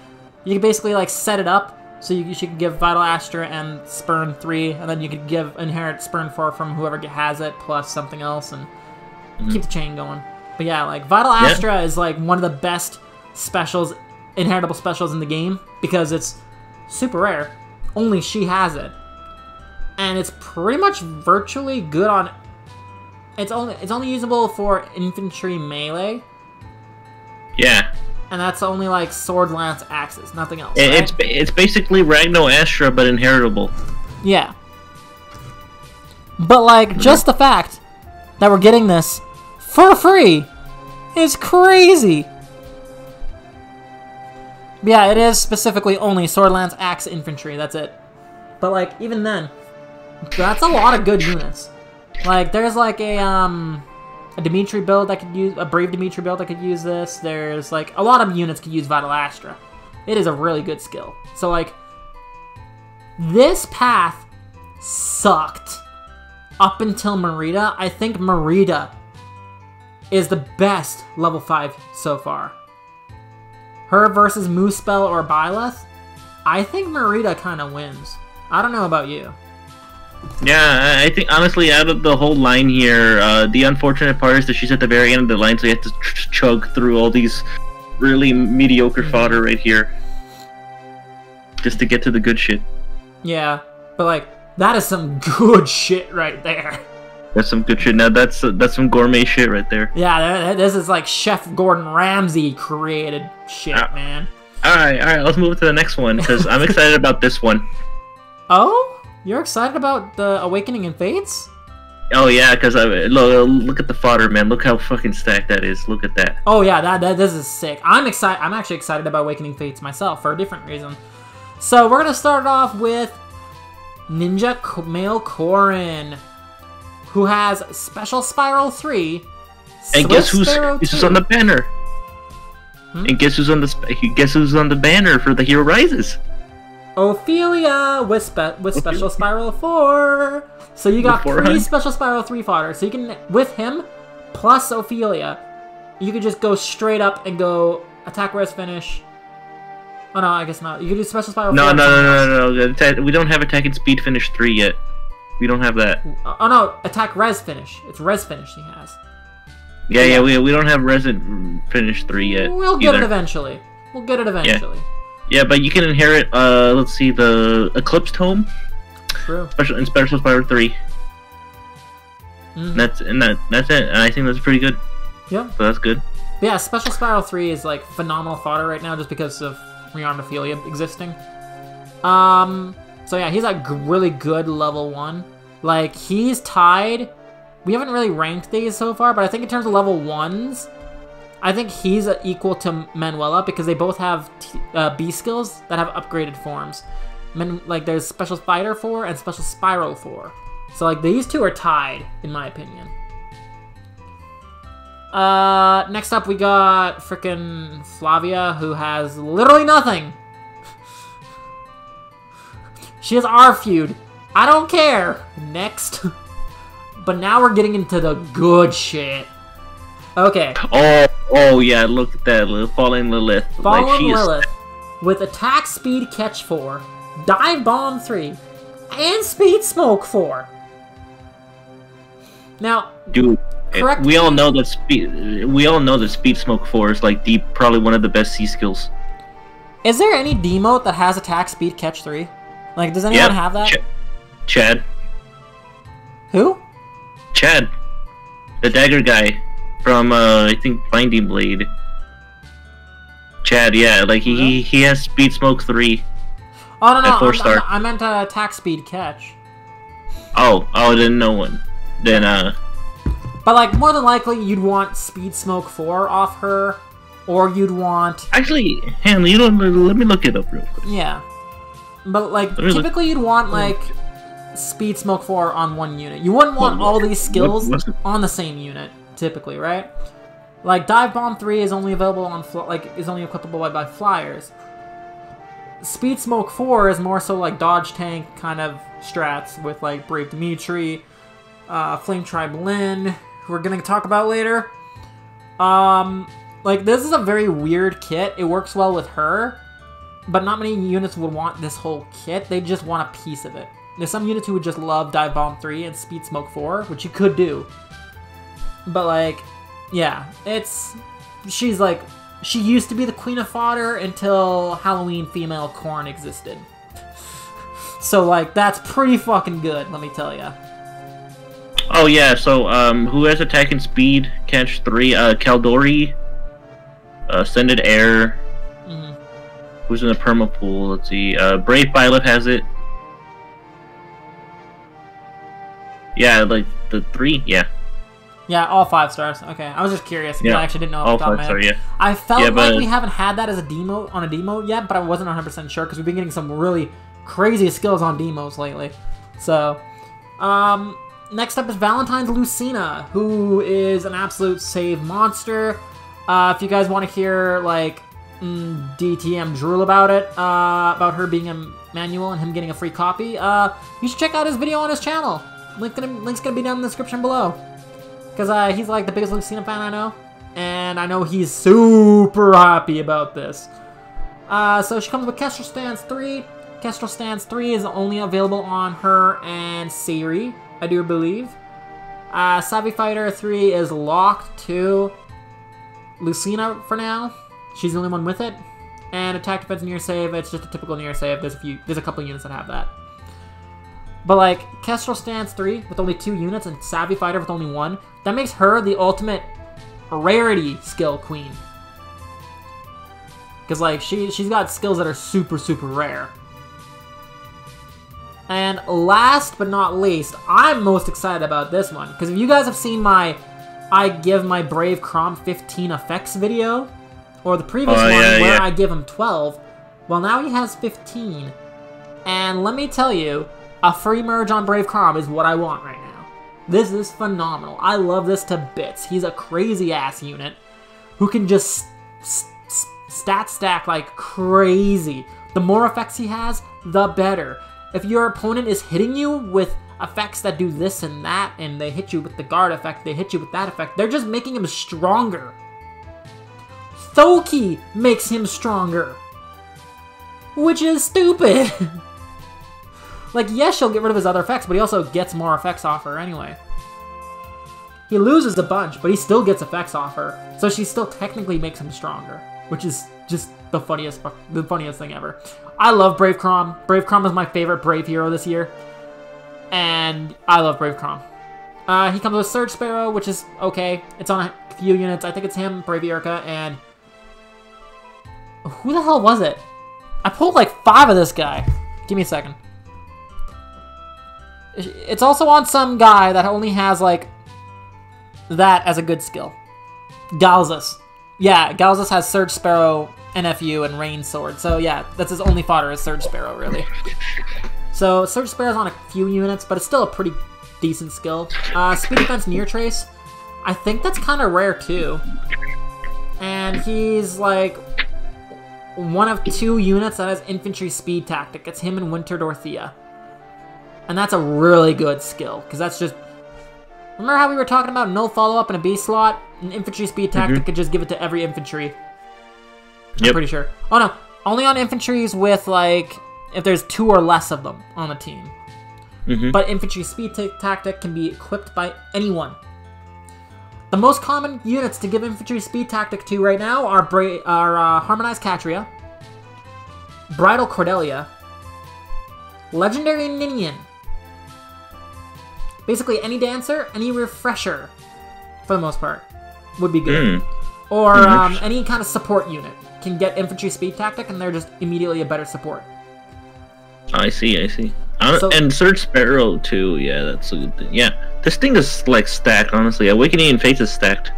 You could basically, like, set it up so you, she could give Vital Astra and Spurn 3, and then you could give inherit Spurn 4 from whoever has it, plus something else, and keep the chain going. But yeah, like, Vital Mm-hmm. Yeah. Is, like, one of the best specials, inheritable specials in the game, because it's super rare. Only she has it. And it's pretty much virtually good on it's only it's only usable for infantry melee, Yeah. and that's only like sword, lance, axes, nothing else. It- right? It's it's basically Regnal Astra, but inheritable. Yeah. But like, mm-hmm. just the fact that we're getting this for free is crazy. Yeah, it is specifically only Sword Lance Axe Infantry, that's it. But like, even then, that's a lot of good units. Like, there's like a, um, a Dimitri build that could use, a Brave Dimitri build that could use this. There's like, a lot of units could use Vital Astra. It is a really good skill. So like, this path sucked up until Mareeta. I think Mareeta is the best level 5 so far. Her versus Muspell or Byleth, I think Mareeta kind of wins. I don't know about you. Yeah, I think honestly, out of the whole line here, uh, the unfortunate part is that she's at the very end of the line, so you have to ch chug through all these really mediocre fodder right here just to get to the good shit. Yeah, but like that is some good shit right there. That's some good shit. Now that's uh, that's some gourmet shit right there. Yeah, this is like Chef Gordon Ramsay created shit, uh, man. All right, all right. Let's move to the next one because I'm excited about this one. Oh, you're excited about the Awakening and Fates? Oh yeah, because I look, look at the fodder, man. Look how fucking stacked that is. Look at that. Oh yeah, that, that this is sick. I'm excited. I'm actually excited about Awakening Fates myself for a different reason. So we're gonna start off with Ninja Male Corrin, who has Special Spiral 3. And guess who's, who's on the banner? Hmm? And guess who's on the guess who's on the banner for the Hero Rises? Ophelia with, spe with Special Spiral 4. So you got three Special Spiral 3 fodder. So you can, with him, plus Ophelia, you could just go straight up and go attack, res, finish, Oh no, I guess not. You can do special spiral. No, no, no, no, no, no. We don't have attack and speed finish three yet. We don't have that. Oh no, attack res finish. It's res finish he has. Yeah, yeah, we, we don't have res finish three yet. We'll get it eventually. We'll get it eventually. Yeah. yeah, but you can inherit. Uh, let's see, the Eclipse Tome. True. Special and special spiral 3 mm. That's and that that's it. And I think that's pretty good. Yeah. So that's good. Yeah, special spiral three is like phenomenal fodder right now, just because of Rearmed Ophelia existing. Um, so yeah, he's a really good level 1. Like, he's tied... We haven't really ranked these so far, but I think in terms of level 1s, I think he's equal to Manuela because they both have uh, B skills that have upgraded forms. Men like, there's Special Spider 4 and Special Spiral 4. So, like, these two are tied, in my opinion. Uh, next up we got frickin' Flavia, who has literally nothing. she has our feud. I don't care. Next. but now we're getting into the good shit. Okay. Oh, oh yeah, look at that, Falling Lilith. Fallen like, Lilith. Is... With attack speed catch 4, dive bomb 3, and speed smoke 4. Now, dude, Correct. We all know that speed. We all know that Speed Smoke Four is like the probably one of the best C skills. Is there any demote that has attack speed catch three? Like, does anyone yep. have that? Ch Chad. Who? Chad, the dagger guy from uh, I think Binding Blade. Chad, yeah, like he really? he has Speed Smoke three. Oh no no, four star. I meant uh, attack speed catch. Oh oh, then no one. Then uh. But like more than likely, you'd want Speed Smoke Four off her, or you'd want. Actually, Hanley, you don't let me look it up real quick. Yeah, but like typically, look. you'd want like Speed Smoke Four on one unit. You wouldn't want all these skills on the same unit, typically, right? Like Dive Bomb Three is only available on like is only equipable by, by flyers. Speed Smoke 4 is more so like dodge tank kind of strats with like Brave Dimitri, uh, Flame Tribe Lyn, who we're going to talk about later. Um, like, this is a very weird kit. It works well with her, but not many units would want this whole kit. They just want a piece of it. There's some units who would just love Dive Bomb 3 and Speed Smoke 4, which you could do. But, like, yeah, it's... She's, like... She used to be the Queen of Fodder until Halloween Female Corrin existed. so, like, that's pretty fucking good, let me tell ya. Oh yeah, so um, who has attack and speed? Catch three. Uh, Caldori, uh, Ascended Air. Mm-hmm. Who's in the perma pool? Let's see. Uh, Brave Violet has it. Yeah, like the three. Yeah. Yeah, all five stars. Okay, I was just curious. because Yeah, I actually didn't know. All the top of five my head. star. Yeah. I felt Yeah, like we haven't had that as a demo on a demo yet, but I wasn't 100% sure because we've been getting some really crazy skills on demos lately. So, um, next up is Valentine's Lucina, who is an absolute save monster. Uh, if you guys want to hear like mm, DTM drool about it, uh, about her being a manual and him getting a free copy, uh, you should check out his video on his channel. Link gonna, link's gonna be down in the description below. Because uh, he's like the biggest Lucina fan I know. And I know he's super happy about this. Uh, so she comes with Kestrel Stance 3. Kestrel Stance 3 is only available on her and Siri, I do believe. Uh, Savvy Fighter 3 is locked to Lucina for now. She's the only one with it. And Attack Defense Near Save, it's just a typical Near Save. There's a few, there's a couple units that have that. But like Kestrel Stance 3 with only two units and Savvy Fighter with only one, that makes her the ultimate rarity skill queen. Cause like she she's got skills that are super super rare. And last but not least, I'm most excited about this one because if you guys have seen my I give my Brave Chrom 15 effects video, or the previous Oh, one yeah, where yeah. I give him 12, well now he has 15. And let me tell you, a free merge on Brave Chrom is what I want right now. This is phenomenal. I love this to bits. He's a crazy ass unit who can just s- s- stat stack like crazy. The more effects he has, the better. If your opponent is hitting you with effects that do this and that, and they hit you with the guard effect, they hit you with that effect, they're just making him stronger. Thoki makes him stronger. Which is stupid. like, yes, she'll get rid of his other effects, but he also gets more effects off her anyway. He loses a bunch, but he still gets effects off her, so she still technically makes him stronger, which is just the funniest, the funniest thing ever. I love Brave Chrom. Brave Chrom is my favorite Brave hero this year, and I love Brave Chrom. Uh, he comes with Surge Sparrow, which is okay. It's on a few units. I think it's him, Brave Eirika, and who the hell was it? I pulled like five of this guy. Give me a second. It's also on some guy that only has like that as a good skill. Galzus. Yeah, Galzus has Surge Sparrow, NFU, and Rain Sword. So yeah, that's his only fodder is Surge Sparrow, really. So Surge Sparrow's on a few units, but it's still a pretty decent skill. Uh, Speed Defense Near Trace. I think that's kind of rare too. And he's like one of two units that has infantry speed tactic. It's him and Winter Dorothea. And that's a really good skill, because that's just... Remember how we were talking about no follow-up in a B slot? An infantry speed tactic could just give it to every infantry. I'm Yep. pretty sure. Oh no, only on infantries with, like, if there's two or less of them on the team. Mhm. But infantry speed ta- tactic can be equipped by anyone. The most common units to give infantry speed tactic to right now are Bra- are uh, Harmonized Catria, Bridal Cordelia, Legendary Ninian. Basically, any dancer, any refresher, for the most part, would be good. Mm. Or Hmm, um, any kind of support unit can get infantry speed tactic, and they're just immediately a better support. I see, I see. Uh, So- and Surge Sparrow too. Yeah, that's a good thing. Yeah, this thing is like stacked. Honestly, Awakening and Faith is stacked.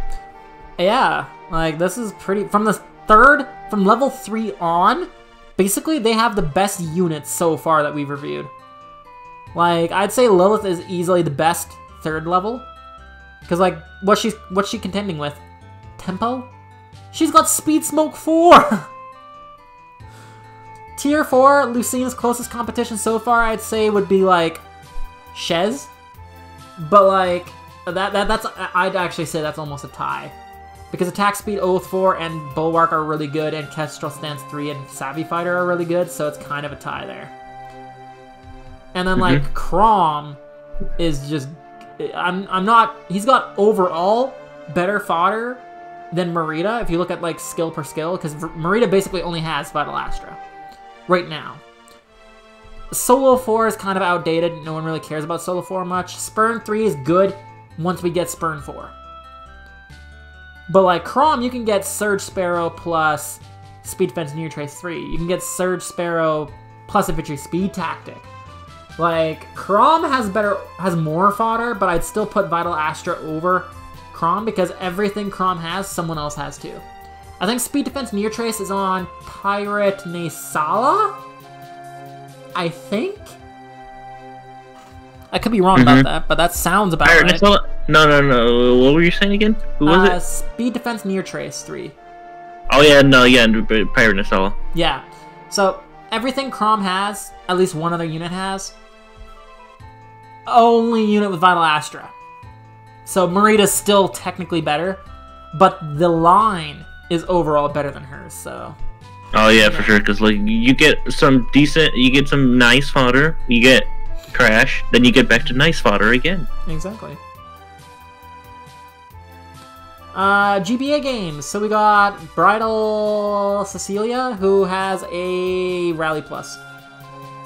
Yeah, like this is pretty. From the third, from level three on, basically they have the best units so far that we've reviewed. Like I'd say Lilith is easily the best third level, because like what she's what's she contending with? Tempo. She's got Speed Smoke four. Tier four, Lucina's closest competition so far, I'd say would be like Shez, but like that that that's I'd actually say that's almost a tie. Because attack speed Oath 4 and Bulwark are really good, and Kestrel Stance 3 and Savvy Fighter are really good, so it's kind of a tie there. And then, like, mm-hmm. Chrom is just. I'm, I'm not. He's got overall better fodder than Mareeta if you look at, like, skill per skill, because Mareeta basically only has Vital Astra right now. Solo 4 is kind of outdated. No one really cares about Solo 4 much. Spurn 3 is good once we get Spurn 4. But like Chrom, you can get Surge Sparrow plus Speed Defense Near Trace 3. You can get Surge Sparrow plus Infantry Speed Tactic. Like Chrom has better has more fodder, but I'd still put Vital Astra over Chrom because everything Chrom has, someone else has too. I think Speed Defense Near Trace is on Pirate Nasala. I think. I could be wrong about Mhm. that, but that sounds about Pirate right. Nessala- No, no, no. What were you saying again? Who was uh, it? Speed Defense Near Trace three. Oh yeah, no, yeah, Pirate Nessala. Yeah. So everything Chrom has, at least one other unit has. Only unit with Vital Astra. So Mareeta's still technically better, but the line is overall better than hers. So Oh yeah, for sure. Because like you get some decent, you get some nice fodder. You get crash, then you get back to nice fodder again. exactly. Uh, GBA games. So we got Bridal Cecilia, who has a Rally Plus.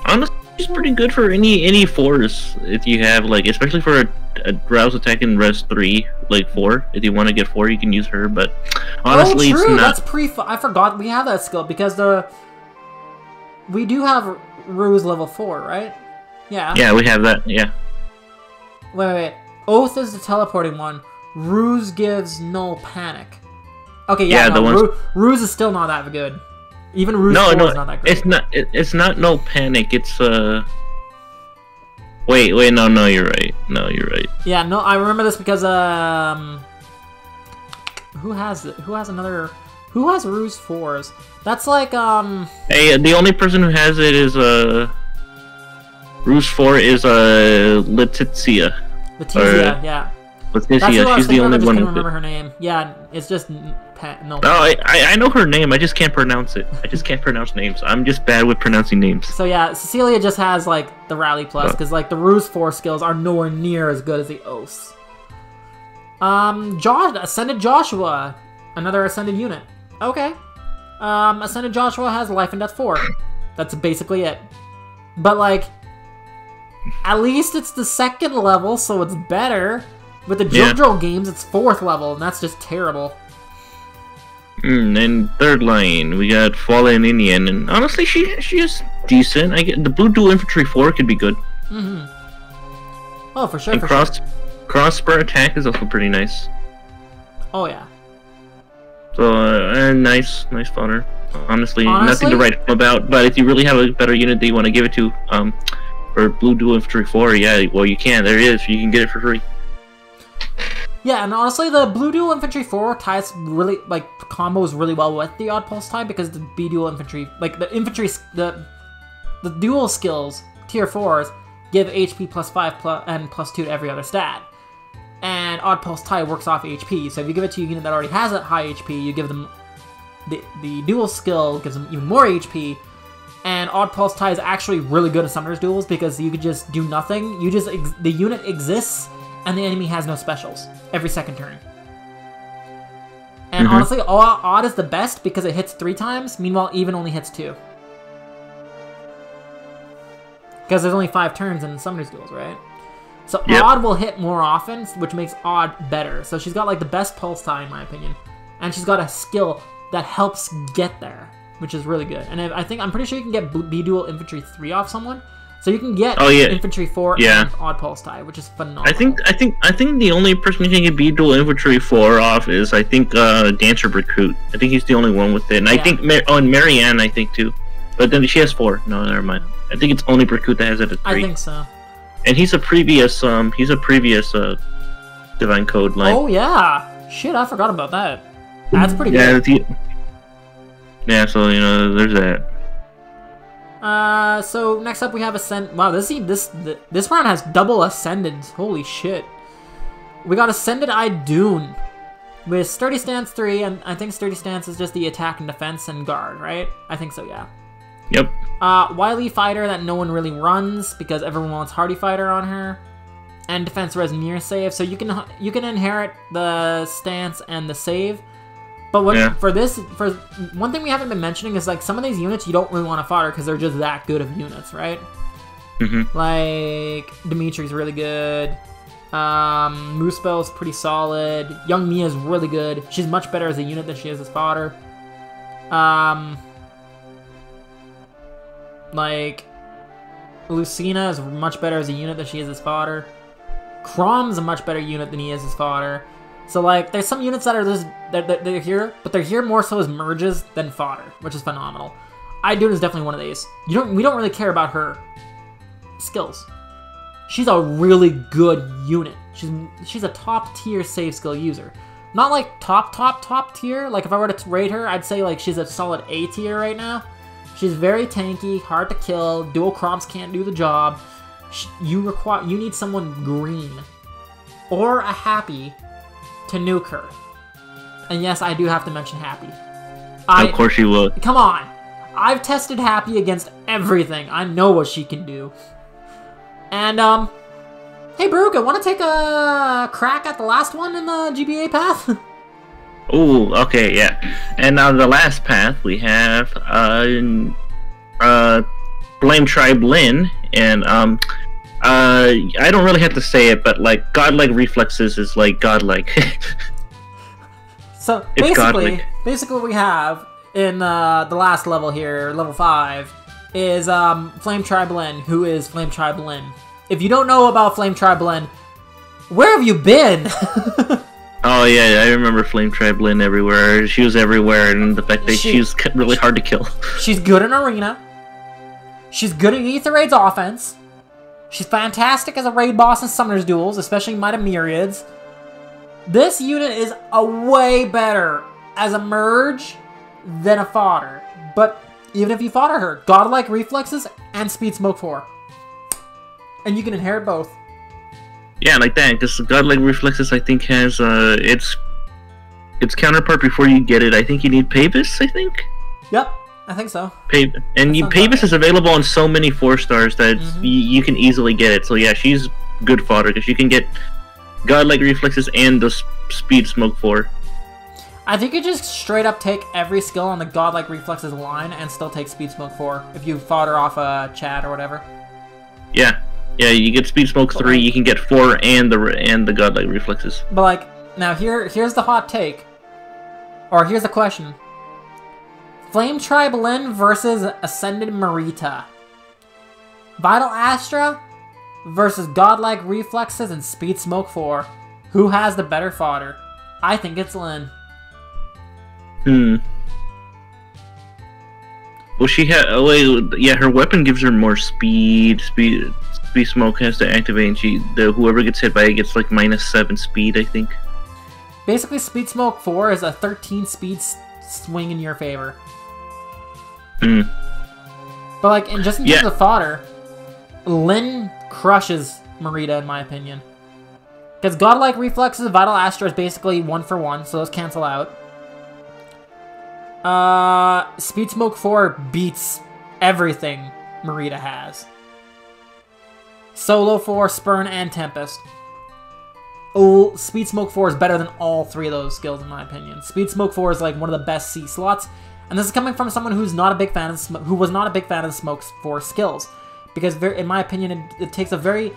Honestly, it's pretty good for any any fours if you have like, especially for a, a rouse attack in res three, like four. If you want to get four, you can use her. But honestly, oh, true. it's not. That's pre. I forgot we have that skill because the we do have Ruse level four, right? Yeah. Yeah, we have that. Yeah. Wait, wait, wait. Oath is the teleporting one. Ruse gives null panic. Okay, yeah, Yeah, no, Ru- Ruse is still not that good. Even Ruse No, 4 no, is not that great. it's not. It, it's not no panic. It's uh. Wait, wait, no, no, you're right. No, you're right. Yeah, no, I remember this because um, who has? Who has another? Who has Ruse fours? That's like um, Hey, the only person who has it is uh. Ruse four is uh Letizia. Letizia. Or- yeah, that's who I Letizia, she's the thinking of, I only just one couldn't with it. remember her name. Yeah, it's just n- pa- no. I, I I know her name. I just can't pronounce it. I just can't pronounce names. I'm just bad with pronouncing names. So yeah, Cecilia just has like the rally plus because like the Ruse four skills are nowhere near as good as the Oaths. Um, Josh, Ascended Joshua, another Ascended unit. Okay. Um, Ascended Joshua has Life and Death four. That's basically it. But like, at least it's the second level, so it's better. With the Yeah. JoJo games, it's fourth level, and that's just terrible. Mm, and third line, we got Fallen Indian, and honestly, she she is decent. I get the Blue Duel Infantry four could be good. Mm-hmm. Oh, for sure. And for cross sure. crossbar attack is also pretty nice. Oh yeah. So uh, uh, nice, nice fodder. Honestly, Honestly? nothing to write home about. But if you really have a better unit that you want to give it to, um, for Blue Duel Infantry four, yeah, well you can. There it is. You can get it for free. Yeah, and honestly, the Blue Duel Infantry 4 ties really, like, combos really well with the Odd Pulse tie because the B Duel Infantry, like, the infantry, the the dual skills, tier 4s, give HP plus 5 plus, and plus 2 to every other stat. And Odd Pulse tie works off HP, so if you give it to a unit that already has a high HP, you give them. The, the dual skill gives them even more HP, and Odd Pulse tie is actually really good at Summoner's Duels because you could just do nothing. You just the unit exists and the enemy has no specials every second turn. And Mhm. honestly, Odd is the best because it hits three times. Meanwhile, Even only hits two. Because there's only five turns in Summoner's Duels, right? So Yep. Odd will hit more often, which makes Odd better. So she's got like the best pulse tie in my opinion, and she's got a skill that helps get there, which is really good. And I I think I'm pretty sure you can get B Duel Infantry three off someone, so you can get Oh, yeah. Infantry four Yeah. and Odd Pulse tie, which is phenomenal. I think I think I think the only person who can get B duel infantry four off is I think uh Dancer Recruit. I think he's the only one with it. And I think Mar- oh and Marianne I think too. But then she has four. No, never mind. I think it's only Recruit that has it at I three. think so. And he's a previous um he's a previous uh Divine Code line. Oh yeah, shit, I forgot about that. That's pretty yeah, good. yeah, so you know there's that. Uh, so next up we have Ascend. Wow, this this this round has double Ascendants. Holy shit. We got Ascended Idun with Sturdy Stance 3, and I think Sturdy Stance is just the attack and defense and guard, right? I think so, yeah. Yep. Uh, Wily Fighter that no one really runs because everyone wants Hardy Fighter on her. And Defense Res Near Save, so you can you can inherit the stance and the save. But what Yeah. for this for one thing we haven't been mentioning is like some of these units you don't really want to fodder because they're just that good of units, right? hmm Like Dimitri's really good. Um, Muspell's pretty solid. Young Mia's really good. She's much better as a unit than she is as fodder. Um, like Lucina is much better as a unit than she is as fodder. Chrom's a much better unit than he is as fodder. So like, there's some units that are just they're, they're, they're here, but they're here more so as merges than fodder, which is phenomenal. Idun is definitely one of these. You don't we don't really care about her skills. She's a really good unit. She's she's a top tier save skill user. Not like top top top tier. Like if I were to rate her, I'd say like she's a solid A tier right now. She's very tanky, hard to kill. Dual crops can't do the job. You require you need someone green or a happy to nuke her. And yes, I do have to mention happy. I, of course you will. Come on. I've tested Happy against everything. I know what she can do. And, um, hey, Beruka, want to take a crack at the last one in the GBA path? oh, okay, yeah. And on the last path we have, uh, uh, Flame Tribe Lyn, and, um, uh, I don't really have to say it, but, like, godlike reflexes is, like, godlike. so, basically, godlike. basically what we have in uh, the last level here, level 5, is um, Flame Tribe Lyn, who is Flame Tribe Lyn. If you don't know about Flame Tribe Lyn, where have you been? oh yeah, I remember Flame Tribe Lyn everywhere. She was everywhere, and the fact that she, she was really hard to kill. She's good in arena. She's good at Aether Raid's offense. She's fantastic as a raid boss in Summoner's Duels, especially Might of Myriads. This unit is a way better as a merge than a fodder. But even if you fodder her, godlike reflexes and speed smoke 4. And you can inherit both. Yeah, like that, because godlike reflexes I think has uh its its counterpart before you get it. I think you need Pavis, I think. Yep, I think so. Pav- and you, Pavis is available on so many four stars that mm-hmm. you can easily get it. So yeah, she's good fodder because you can get godlike reflexes and the speed smoke four. I think you just straight up take every skill on the godlike reflexes line and still take speed smoke 4 if you fodder off uh, a chat or whatever. Yeah. Yeah, you get speed smoke 3, you can get 4 and the and the godlike reflexes. But like now here here's the hot take. Or here's the question. Flame Tribe Lyn versus Ascended Mareeta. Vital Astra versus Godlike Reflexes and Speed Smoke 4. Who has the better fodder? I think it's Lyn. Hmm. Well, she had. Oh wait, yeah. Her weapon gives her more speed. Speed. Speed smoke has to activate, and she. The whoever gets hit by it gets like minus seven speed, I think. Basically, speed smoke four is a thirteen speed swing in your favor. Hmm. But like, and just in terms yeah. of fodder, Lyn crushes Mareeta in my opinion. Because godlike reflexes, vital Astra is basically one for one, so those cancel out. Uh, Speed Smoke 4 beats everything Mareeta has. Solo 4, Spurn, and Tempest. Oh, Speed Smoke 4 is better than all three of those skills, in my opinion. Speed Smoke 4 is like one of the best C slots, and this is coming from someone who's not a big fan of who was not a big fan of Smoke 4 skills, because in my opinion, it, it takes a very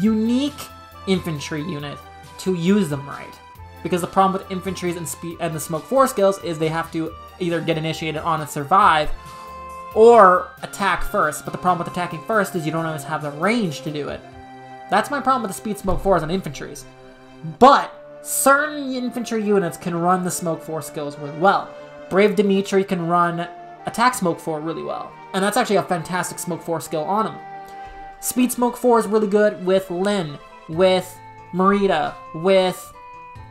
unique infantry unit to use them right. Because the problem with infantries and and the smoke four skills is they have to either get initiated on and survive, or attack first. But the problem with attacking first is you don't always have the range to do it. That's my problem with the speed smoke fours on infantries. But certain infantry units can run the smoke four skills really well. Brave Dimitri can run attack smoke four really well, and that's actually a fantastic smoke four skill on him. Speed smoke four is really good with Lyn, with Mareeta, with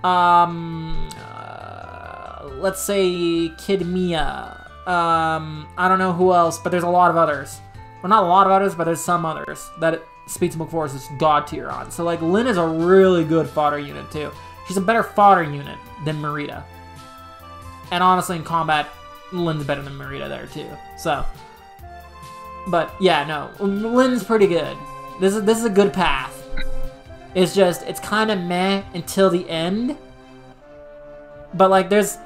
um, uh, let's say Kid Mia. Um, I don't know who else, but there's a lot of others. Well, not a lot of others, but there's some others that Speed Smoke 4 is just god tier on. So like Lyn is a really good fodder unit too. She's a better fodder unit than Mareeta. And honestly, in combat, Lyn's better than Mareeta there too. So, but yeah, no, Lyn's pretty good. This is this is a good path. It's just, it's kind of meh until the end. But, like, there's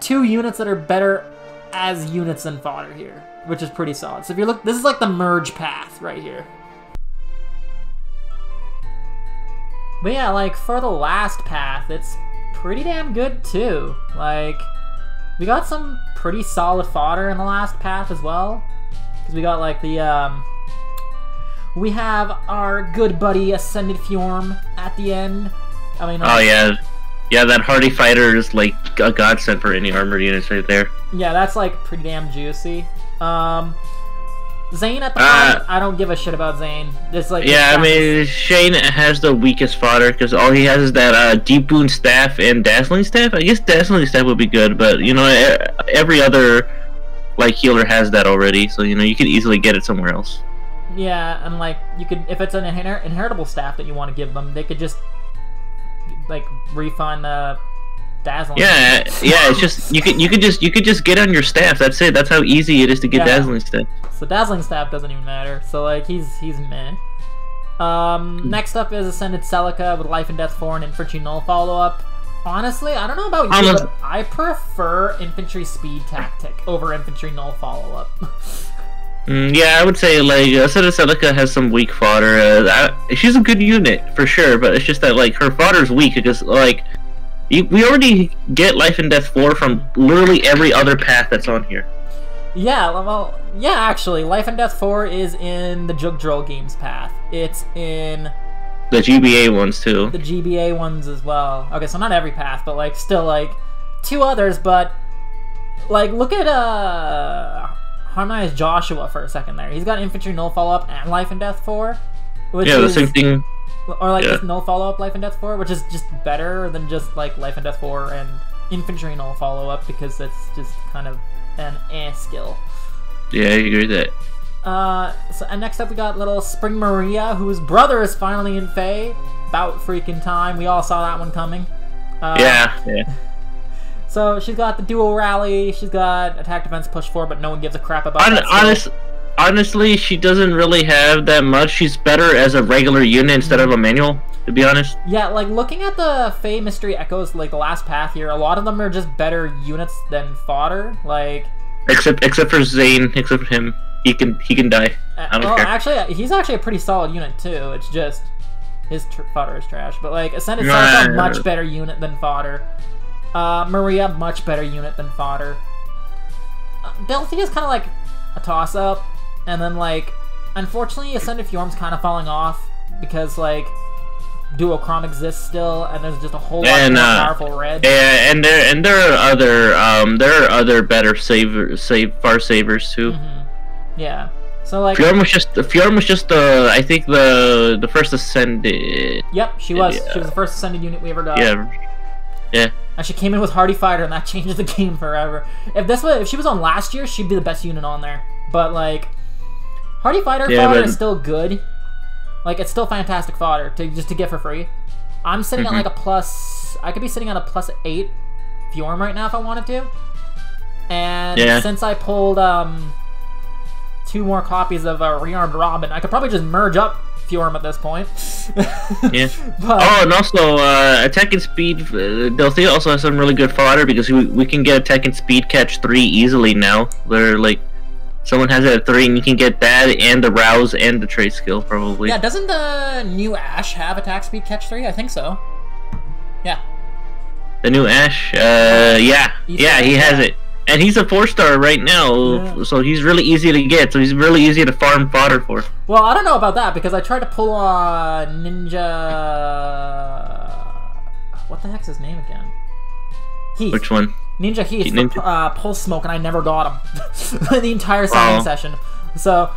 two units that are better as units than fodder here, which is pretty solid. So if you look, this is like the merge path right here. But yeah, like, for the last path, it's pretty damn good, too. Like, we got some pretty solid fodder in the last path as well. Because we got, like, the, um, We have our good buddy Ascended Fjorm at the end. I mean, Oh yeah, yeah. That hardy fighter is like a godsend for any armored units right there. yeah, that's like pretty damn juicy. Um, Zane at the Uh, moment, I don't give a shit about Zane. It's like Yeah, I mean Shane has the weakest fodder because all he has is that uh, deep wound staff and dazzling staff. I guess dazzling staff would be good, but you know every other like healer has that already, so you know you can easily get it somewhere else. Yeah, and like you could, if it's an inher- inheritable staff that you want to give them, they could just like refund the dazzling. Yeah, yeah. It's just you could you could just you could just get on your staff. That's it. That's how easy it is to get Yeah. dazzling staff. So dazzling staff doesn't even matter. So like he's he's meh. Um, next up is Ascended Celica with Life and Death 4 and Infantry Null follow up. Honestly, I don't know about you, but I prefer Infantry Speed Tactic over Infantry Null follow up. Mm, yeah, I would say like Ascended Celica has some weak fodder. Uh, I, she's a good unit for sure, but it's just that like her fodder's weak because like you, we already get life and death four from literally every other path that's on here. yeah, well, yeah, actually, Life and Death 4 is in the Jugdral Games path. It's in The GBA ones too. the GBA ones as well. Okay, so not every path, but like still like two others, but like look at uh Harmonize Joshua for a second there. He's got infantry null follow up and life and death four. Which Yeah, the is, same thing. Or like yeah. just null follow up life and death four, which is just better than just like life and death four and infantry null follow up because that's just kind of an eh skill. Yeah, I agree with that. Uh, so, and next up we got little Spring Maria, whose brother is finally in FEH. About freaking time. We all saw that one coming. Uh, yeah, yeah. So she's got the dual rally. She's got attack defense push four, but no one gives a crap about Hon- honest, honestly, she doesn't really have that much. She's better as a regular unit instead of a manual. To be honest. Yeah, like looking at the Fae Mystery Echoes, like the last path here, a lot of them are just better units than fodder. Like, Except except for Zane, except for him, he can he can die. uh, I don't well, care. actually, he's actually a pretty solid unit too. It's just his tr- fodder is trash. But like, Ascended. Celica, a much better unit than fodder. Uh, Maria, much better unit than fodder. Uh, Delthea is kind of like a toss up, and then like, unfortunately, Ascended Fjorm's kind of falling off because like. Duo Chrom exists still, and there's just a whole lot And, more uh, powerful red. Yeah, and there and there are other um there are other better saver save far savers too. Mhm. Yeah. So like, Fjorm was just Fjorm was just the I think the the first ascended. yep, she was. Yeah. She was the first ascended unit we ever got. Yeah, Yeah. And she came in with Hardy Fighter, and that changed the game forever. If this was, if she was on last year, she'd be the best unit on there. But like, Hardy Fighter Yeah, fodder but- is still good. Like, it's still fantastic fodder to just to get for free. I'm sitting Mhm. at like a plus. I could be sitting at a plus eight Fjorm right now if I wanted to. And Yeah. since I pulled um two more copies of uh, Rearmed Robin, I could probably just merge up Fjorm at this point. Yeah. But, Oh, and also uh, attack and speed. Uh, Delthea also has some really good fodder because we, we can get attack and speed catch three easily now. Where like someone has it at three, and you can get that and the rouse and the trade skill probably. Yeah, doesn't the new Ash have attack speed catch three? I think so. Yeah. The new Ash. Uh, yeah, yeah, he has yeah. it, and he's a four star right now, Yeah. so he's really easy to get. So he's really easy to farm fodder for. Well, I don't know about that because I tried to pull on Ninja. What the heck's his name again? Heath. Which one? Ninja Heath. Ninja- uh, Pulse Smoke, and I never got him the entire signing Wow. session. So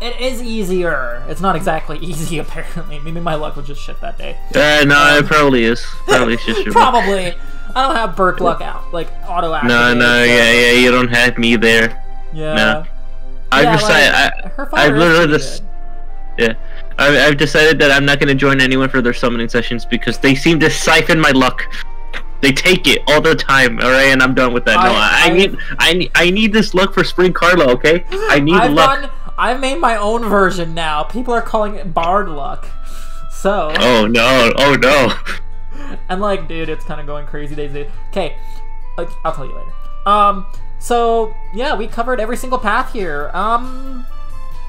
it is easier. It's not exactly easy, apparently. Maybe my luck was just shit that day. Uh, no, it probably is. Probably it's just your Probably. I don't have Burke luck out, like auto activate. No, no, so- yeah, yeah, you don't have me there. Yeah. no. I've Yeah, decided. like, I, her I've literally just. Yeah, I, I've decided that I'm not going to join anyone for their summoning sessions because they seem to siphon my luck. They take it all the time, all right, and I'm done with that. no, I- I, I I- need, I need, I need this luck for Spring Carla, okay? I need I've luck. I've made my own version now. People are calling it Bard Luck. So, Oh no! Oh no! and like, dude, it's kind of going crazy days. Okay, I'll tell you later. Um, so yeah, we covered every single path here. Um,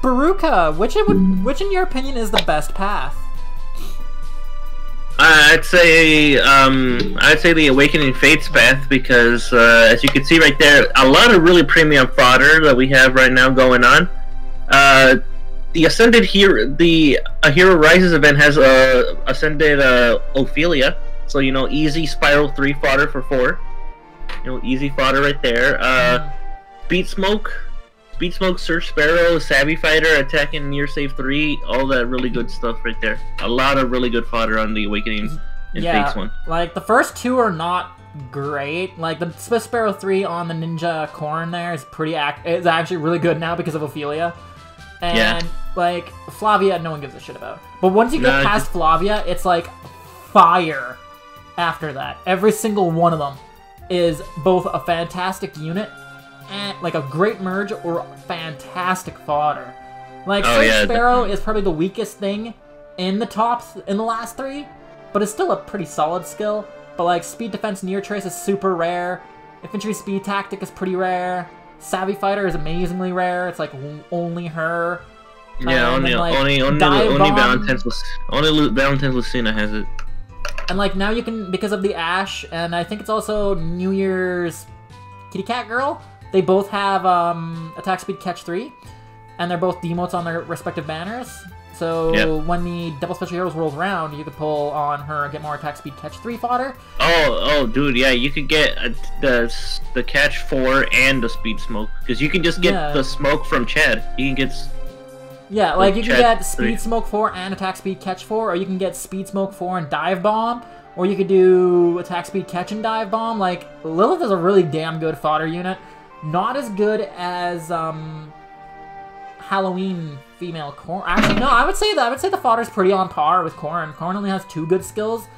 Beruka, which it which in your opinion is the best path? I'd say, um, I'd say the Awakening Fates path because, uh, as you can see right there, a lot of really premium fodder that we have right now going on. Uh, the Ascended Hero, the A Hero Rises event has a uh, Ascended uh, Ophelia, so you know easy Spiral three fodder for four. You know, easy fodder right there. Uh, Speed Smoke, Beat Smoke, Search Sparrow, Savvy Fighter, attacking near save three, all that really good stuff right there. A lot of really good fodder on the Awakening and yeah, Fates one. like the first two are not great. Like the Swift Sparrow three on the Ninja Corn there is pretty act. It's actually really good now because of Ophelia. And Yeah. like Flavia, no one gives a shit about. But once you get No, past Flavia, it's like fire. After that, every single one of them is both a fantastic unit and like a great merge or fantastic fodder. Like Oh, yeah, Sparrow is probably the weakest thing in the top th- in the last three, but it's still a pretty solid skill. But like speed defense near trace is super rare. Infantry speed tactic is pretty rare. Savvy fighter is amazingly rare. It's like only her. Yeah, Um, only like, only only only Valentine's only Valentine's Lucina has it. And like now you can because of the Ash and I think it's also New Year's Kitty Cat Girl. They both have um, attack speed catch three, and they're both demotes on their respective banners. So Yep. when the double special heroes rolls around, you could pull on her and get more attack speed catch three fodder. Oh, oh, dude, yeah, you could get uh, the the catch four and the speed smoke because you can just get Yeah. the smoke from Chad. You can get Yeah, like you can Chat get three. speed smoke four and attack speed catch four, or you can get speed smoke four and dive bomb, or you could do attack speed catch and dive bomb. Like Lilith is a really damn good fodder unit. Not as good as um Halloween female corn. Actually, no, I would say that I would say the fodder's pretty on par with corn. Corn only has two good skills,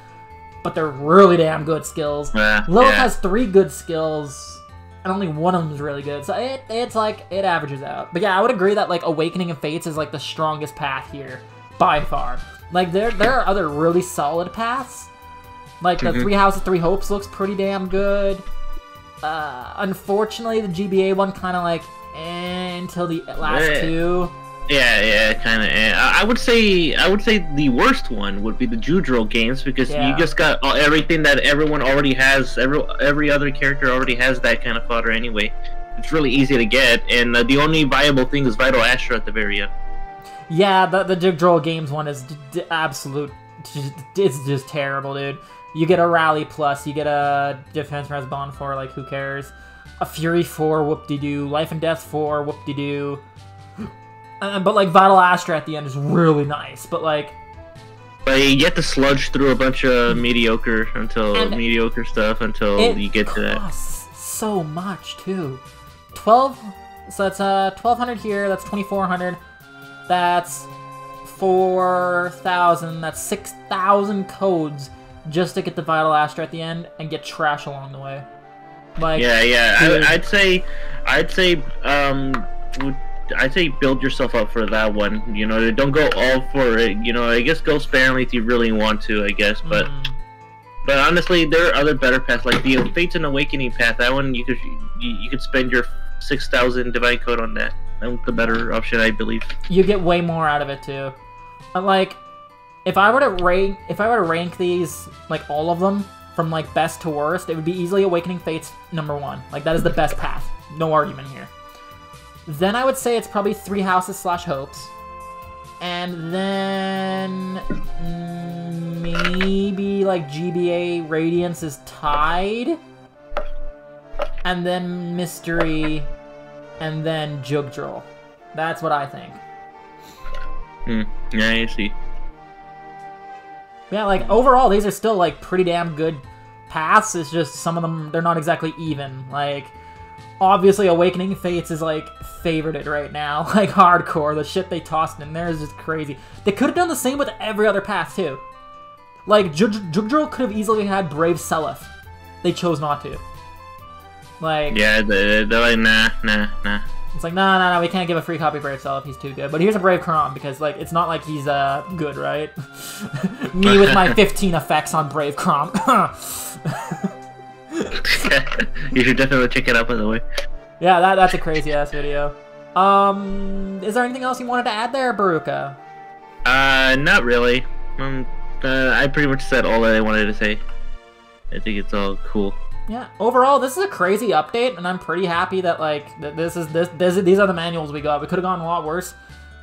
but they're really damn good skills. uh, Lilith yeah. has three good skills, and only one of them is really good. So it, it's like it averages out. But yeah, I would agree that like Awakening of Fates is like the strongest path here by far. Like there there are other really solid paths. Like the Mhm. Three Houses, Three Hopes looks pretty damn good. Uh, unfortunately, the GBA one kind of like eh, until the last Eh. two. Yeah, yeah, kind of. I I would say I would say the worst one would be the Jugdral games because Yeah. you just got all- everything that everyone already has. Every every other character already has that kind of fodder anyway. It's really easy to get, and uh, the only viable thing is Vital Astra at the very end. Yeah, the the Droll Games one is d- d- absolute. It's just terrible, dude. You get a Rally Plus, you get a Defense Res Bond 4, like, who cares? A Fury 4, whoop de doo. Life and Death 4, whoop de doo. Uh, but, like, Vital Astra at the end is really nice, but, like, But you get to sludge through a bunch of mediocre until mediocre stuff until you get to that. so much, too. 12. So that's uh, 1200 here, that's 2400. That's 4,000. That's 6,000 codes just to get the Vital Astra at the end and get trash along the way. Like, Yeah, yeah. Dude. I, I'd say, I'd say, um, I'd say build yourself up for that one. You know, don't go all for it. You know, I guess go sparingly if you really want to. I guess, but mm, but honestly, there are other better paths like the Fates and Awakening path. That one you could you, you could spend your six thousand divine code on that. That's the better option, I believe. you get way more out of it too. But, like, if I were to rank, if I were to rank these, like all of them from like best to worst, it would be easily Awakening Fates number one. Like that is the best path, no argument here. Then I would say it's probably Three Houses slash Hopes, and then maybe like GBA Radiance is tied, and then Mystery, and then Jugdral. That's what I think. Hmm. Yeah, I see. Yeah, like overall, these are still like pretty damn good paths. It's just some of them they're not exactly even. Like obviously, Awakening Fates is like favorited right now, like hardcore. The shit they tossed in there is just crazy. They could have done the same with every other path too. Like Jug- Jugdral could have easily had Brave Seliph. They chose not to. Like Yeah, they're, like nah, nah, nah. it's like nah, nah, no. We can't give a free copy of Brave Seliph. He's too good. But here's a Brave Chrom because like it's not like he's uh good, right? Me with my 15 effects on Brave Chrom. you should definitely check it out. By the way. Yeah, that, that's a crazy ass video. Um, is there anything else you wanted to add there, Beruka? Uh, not really. Um, uh, I pretty much said all that I wanted to say. I think it's all cool. Yeah. Overall, this is a crazy update, and I'm pretty happy that like that this is this, this these are the manuals we got. We could have gone a lot worse.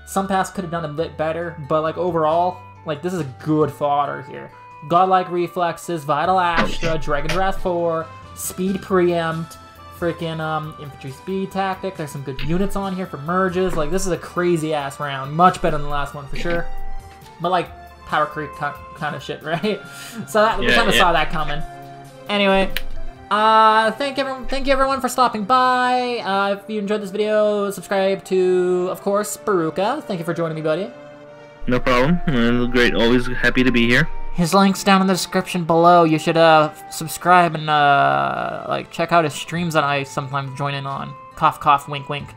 Some paths could have done a bit better, but like overall, like this is a good fodder here. Godlike Reflexes, Vital Astra, Dragon Wrath 4, Speed Preempt, freaking um, Infantry Speed Tactic. There's some good units on here for merges. Like, this is a crazy ass round. Much better than the last one for sure. But like, Power Creep kind of shit, right? So that, we kind of yeah. saw that coming. Anyway, uh, thank everyone, thank you everyone for stopping by. Uh, if you enjoyed this video, subscribe to, of course, Beruka. Thank you for joining me, buddy. No problem. Great. Always happy to be here. His link's down in the description below. You should uh subscribe and uh like check out his streams that I sometimes join in on. Cough cough wink wink.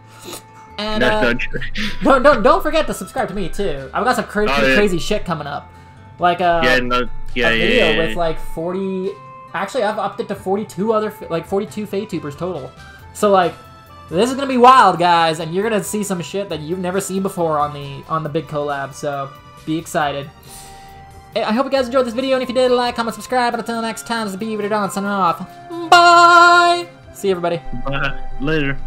And That's uh, not true. don't forget to subscribe to me too. I've got some cra- Oh, yeah. crazy shit coming up. Like uh yeah, no, yeah, a video with like 40 actually I've upped it to 42 other like 42 FEHTubers total. So like this is gonna be wild, guys, and you're gonna see some shit that you've never seen before on the on the big collab. So be excited. I hope you guys enjoyed this video, and if you did, like, comment, subscribe, and until next time, this is B Don signing off. Bye! See you, everybody. Bye. Later.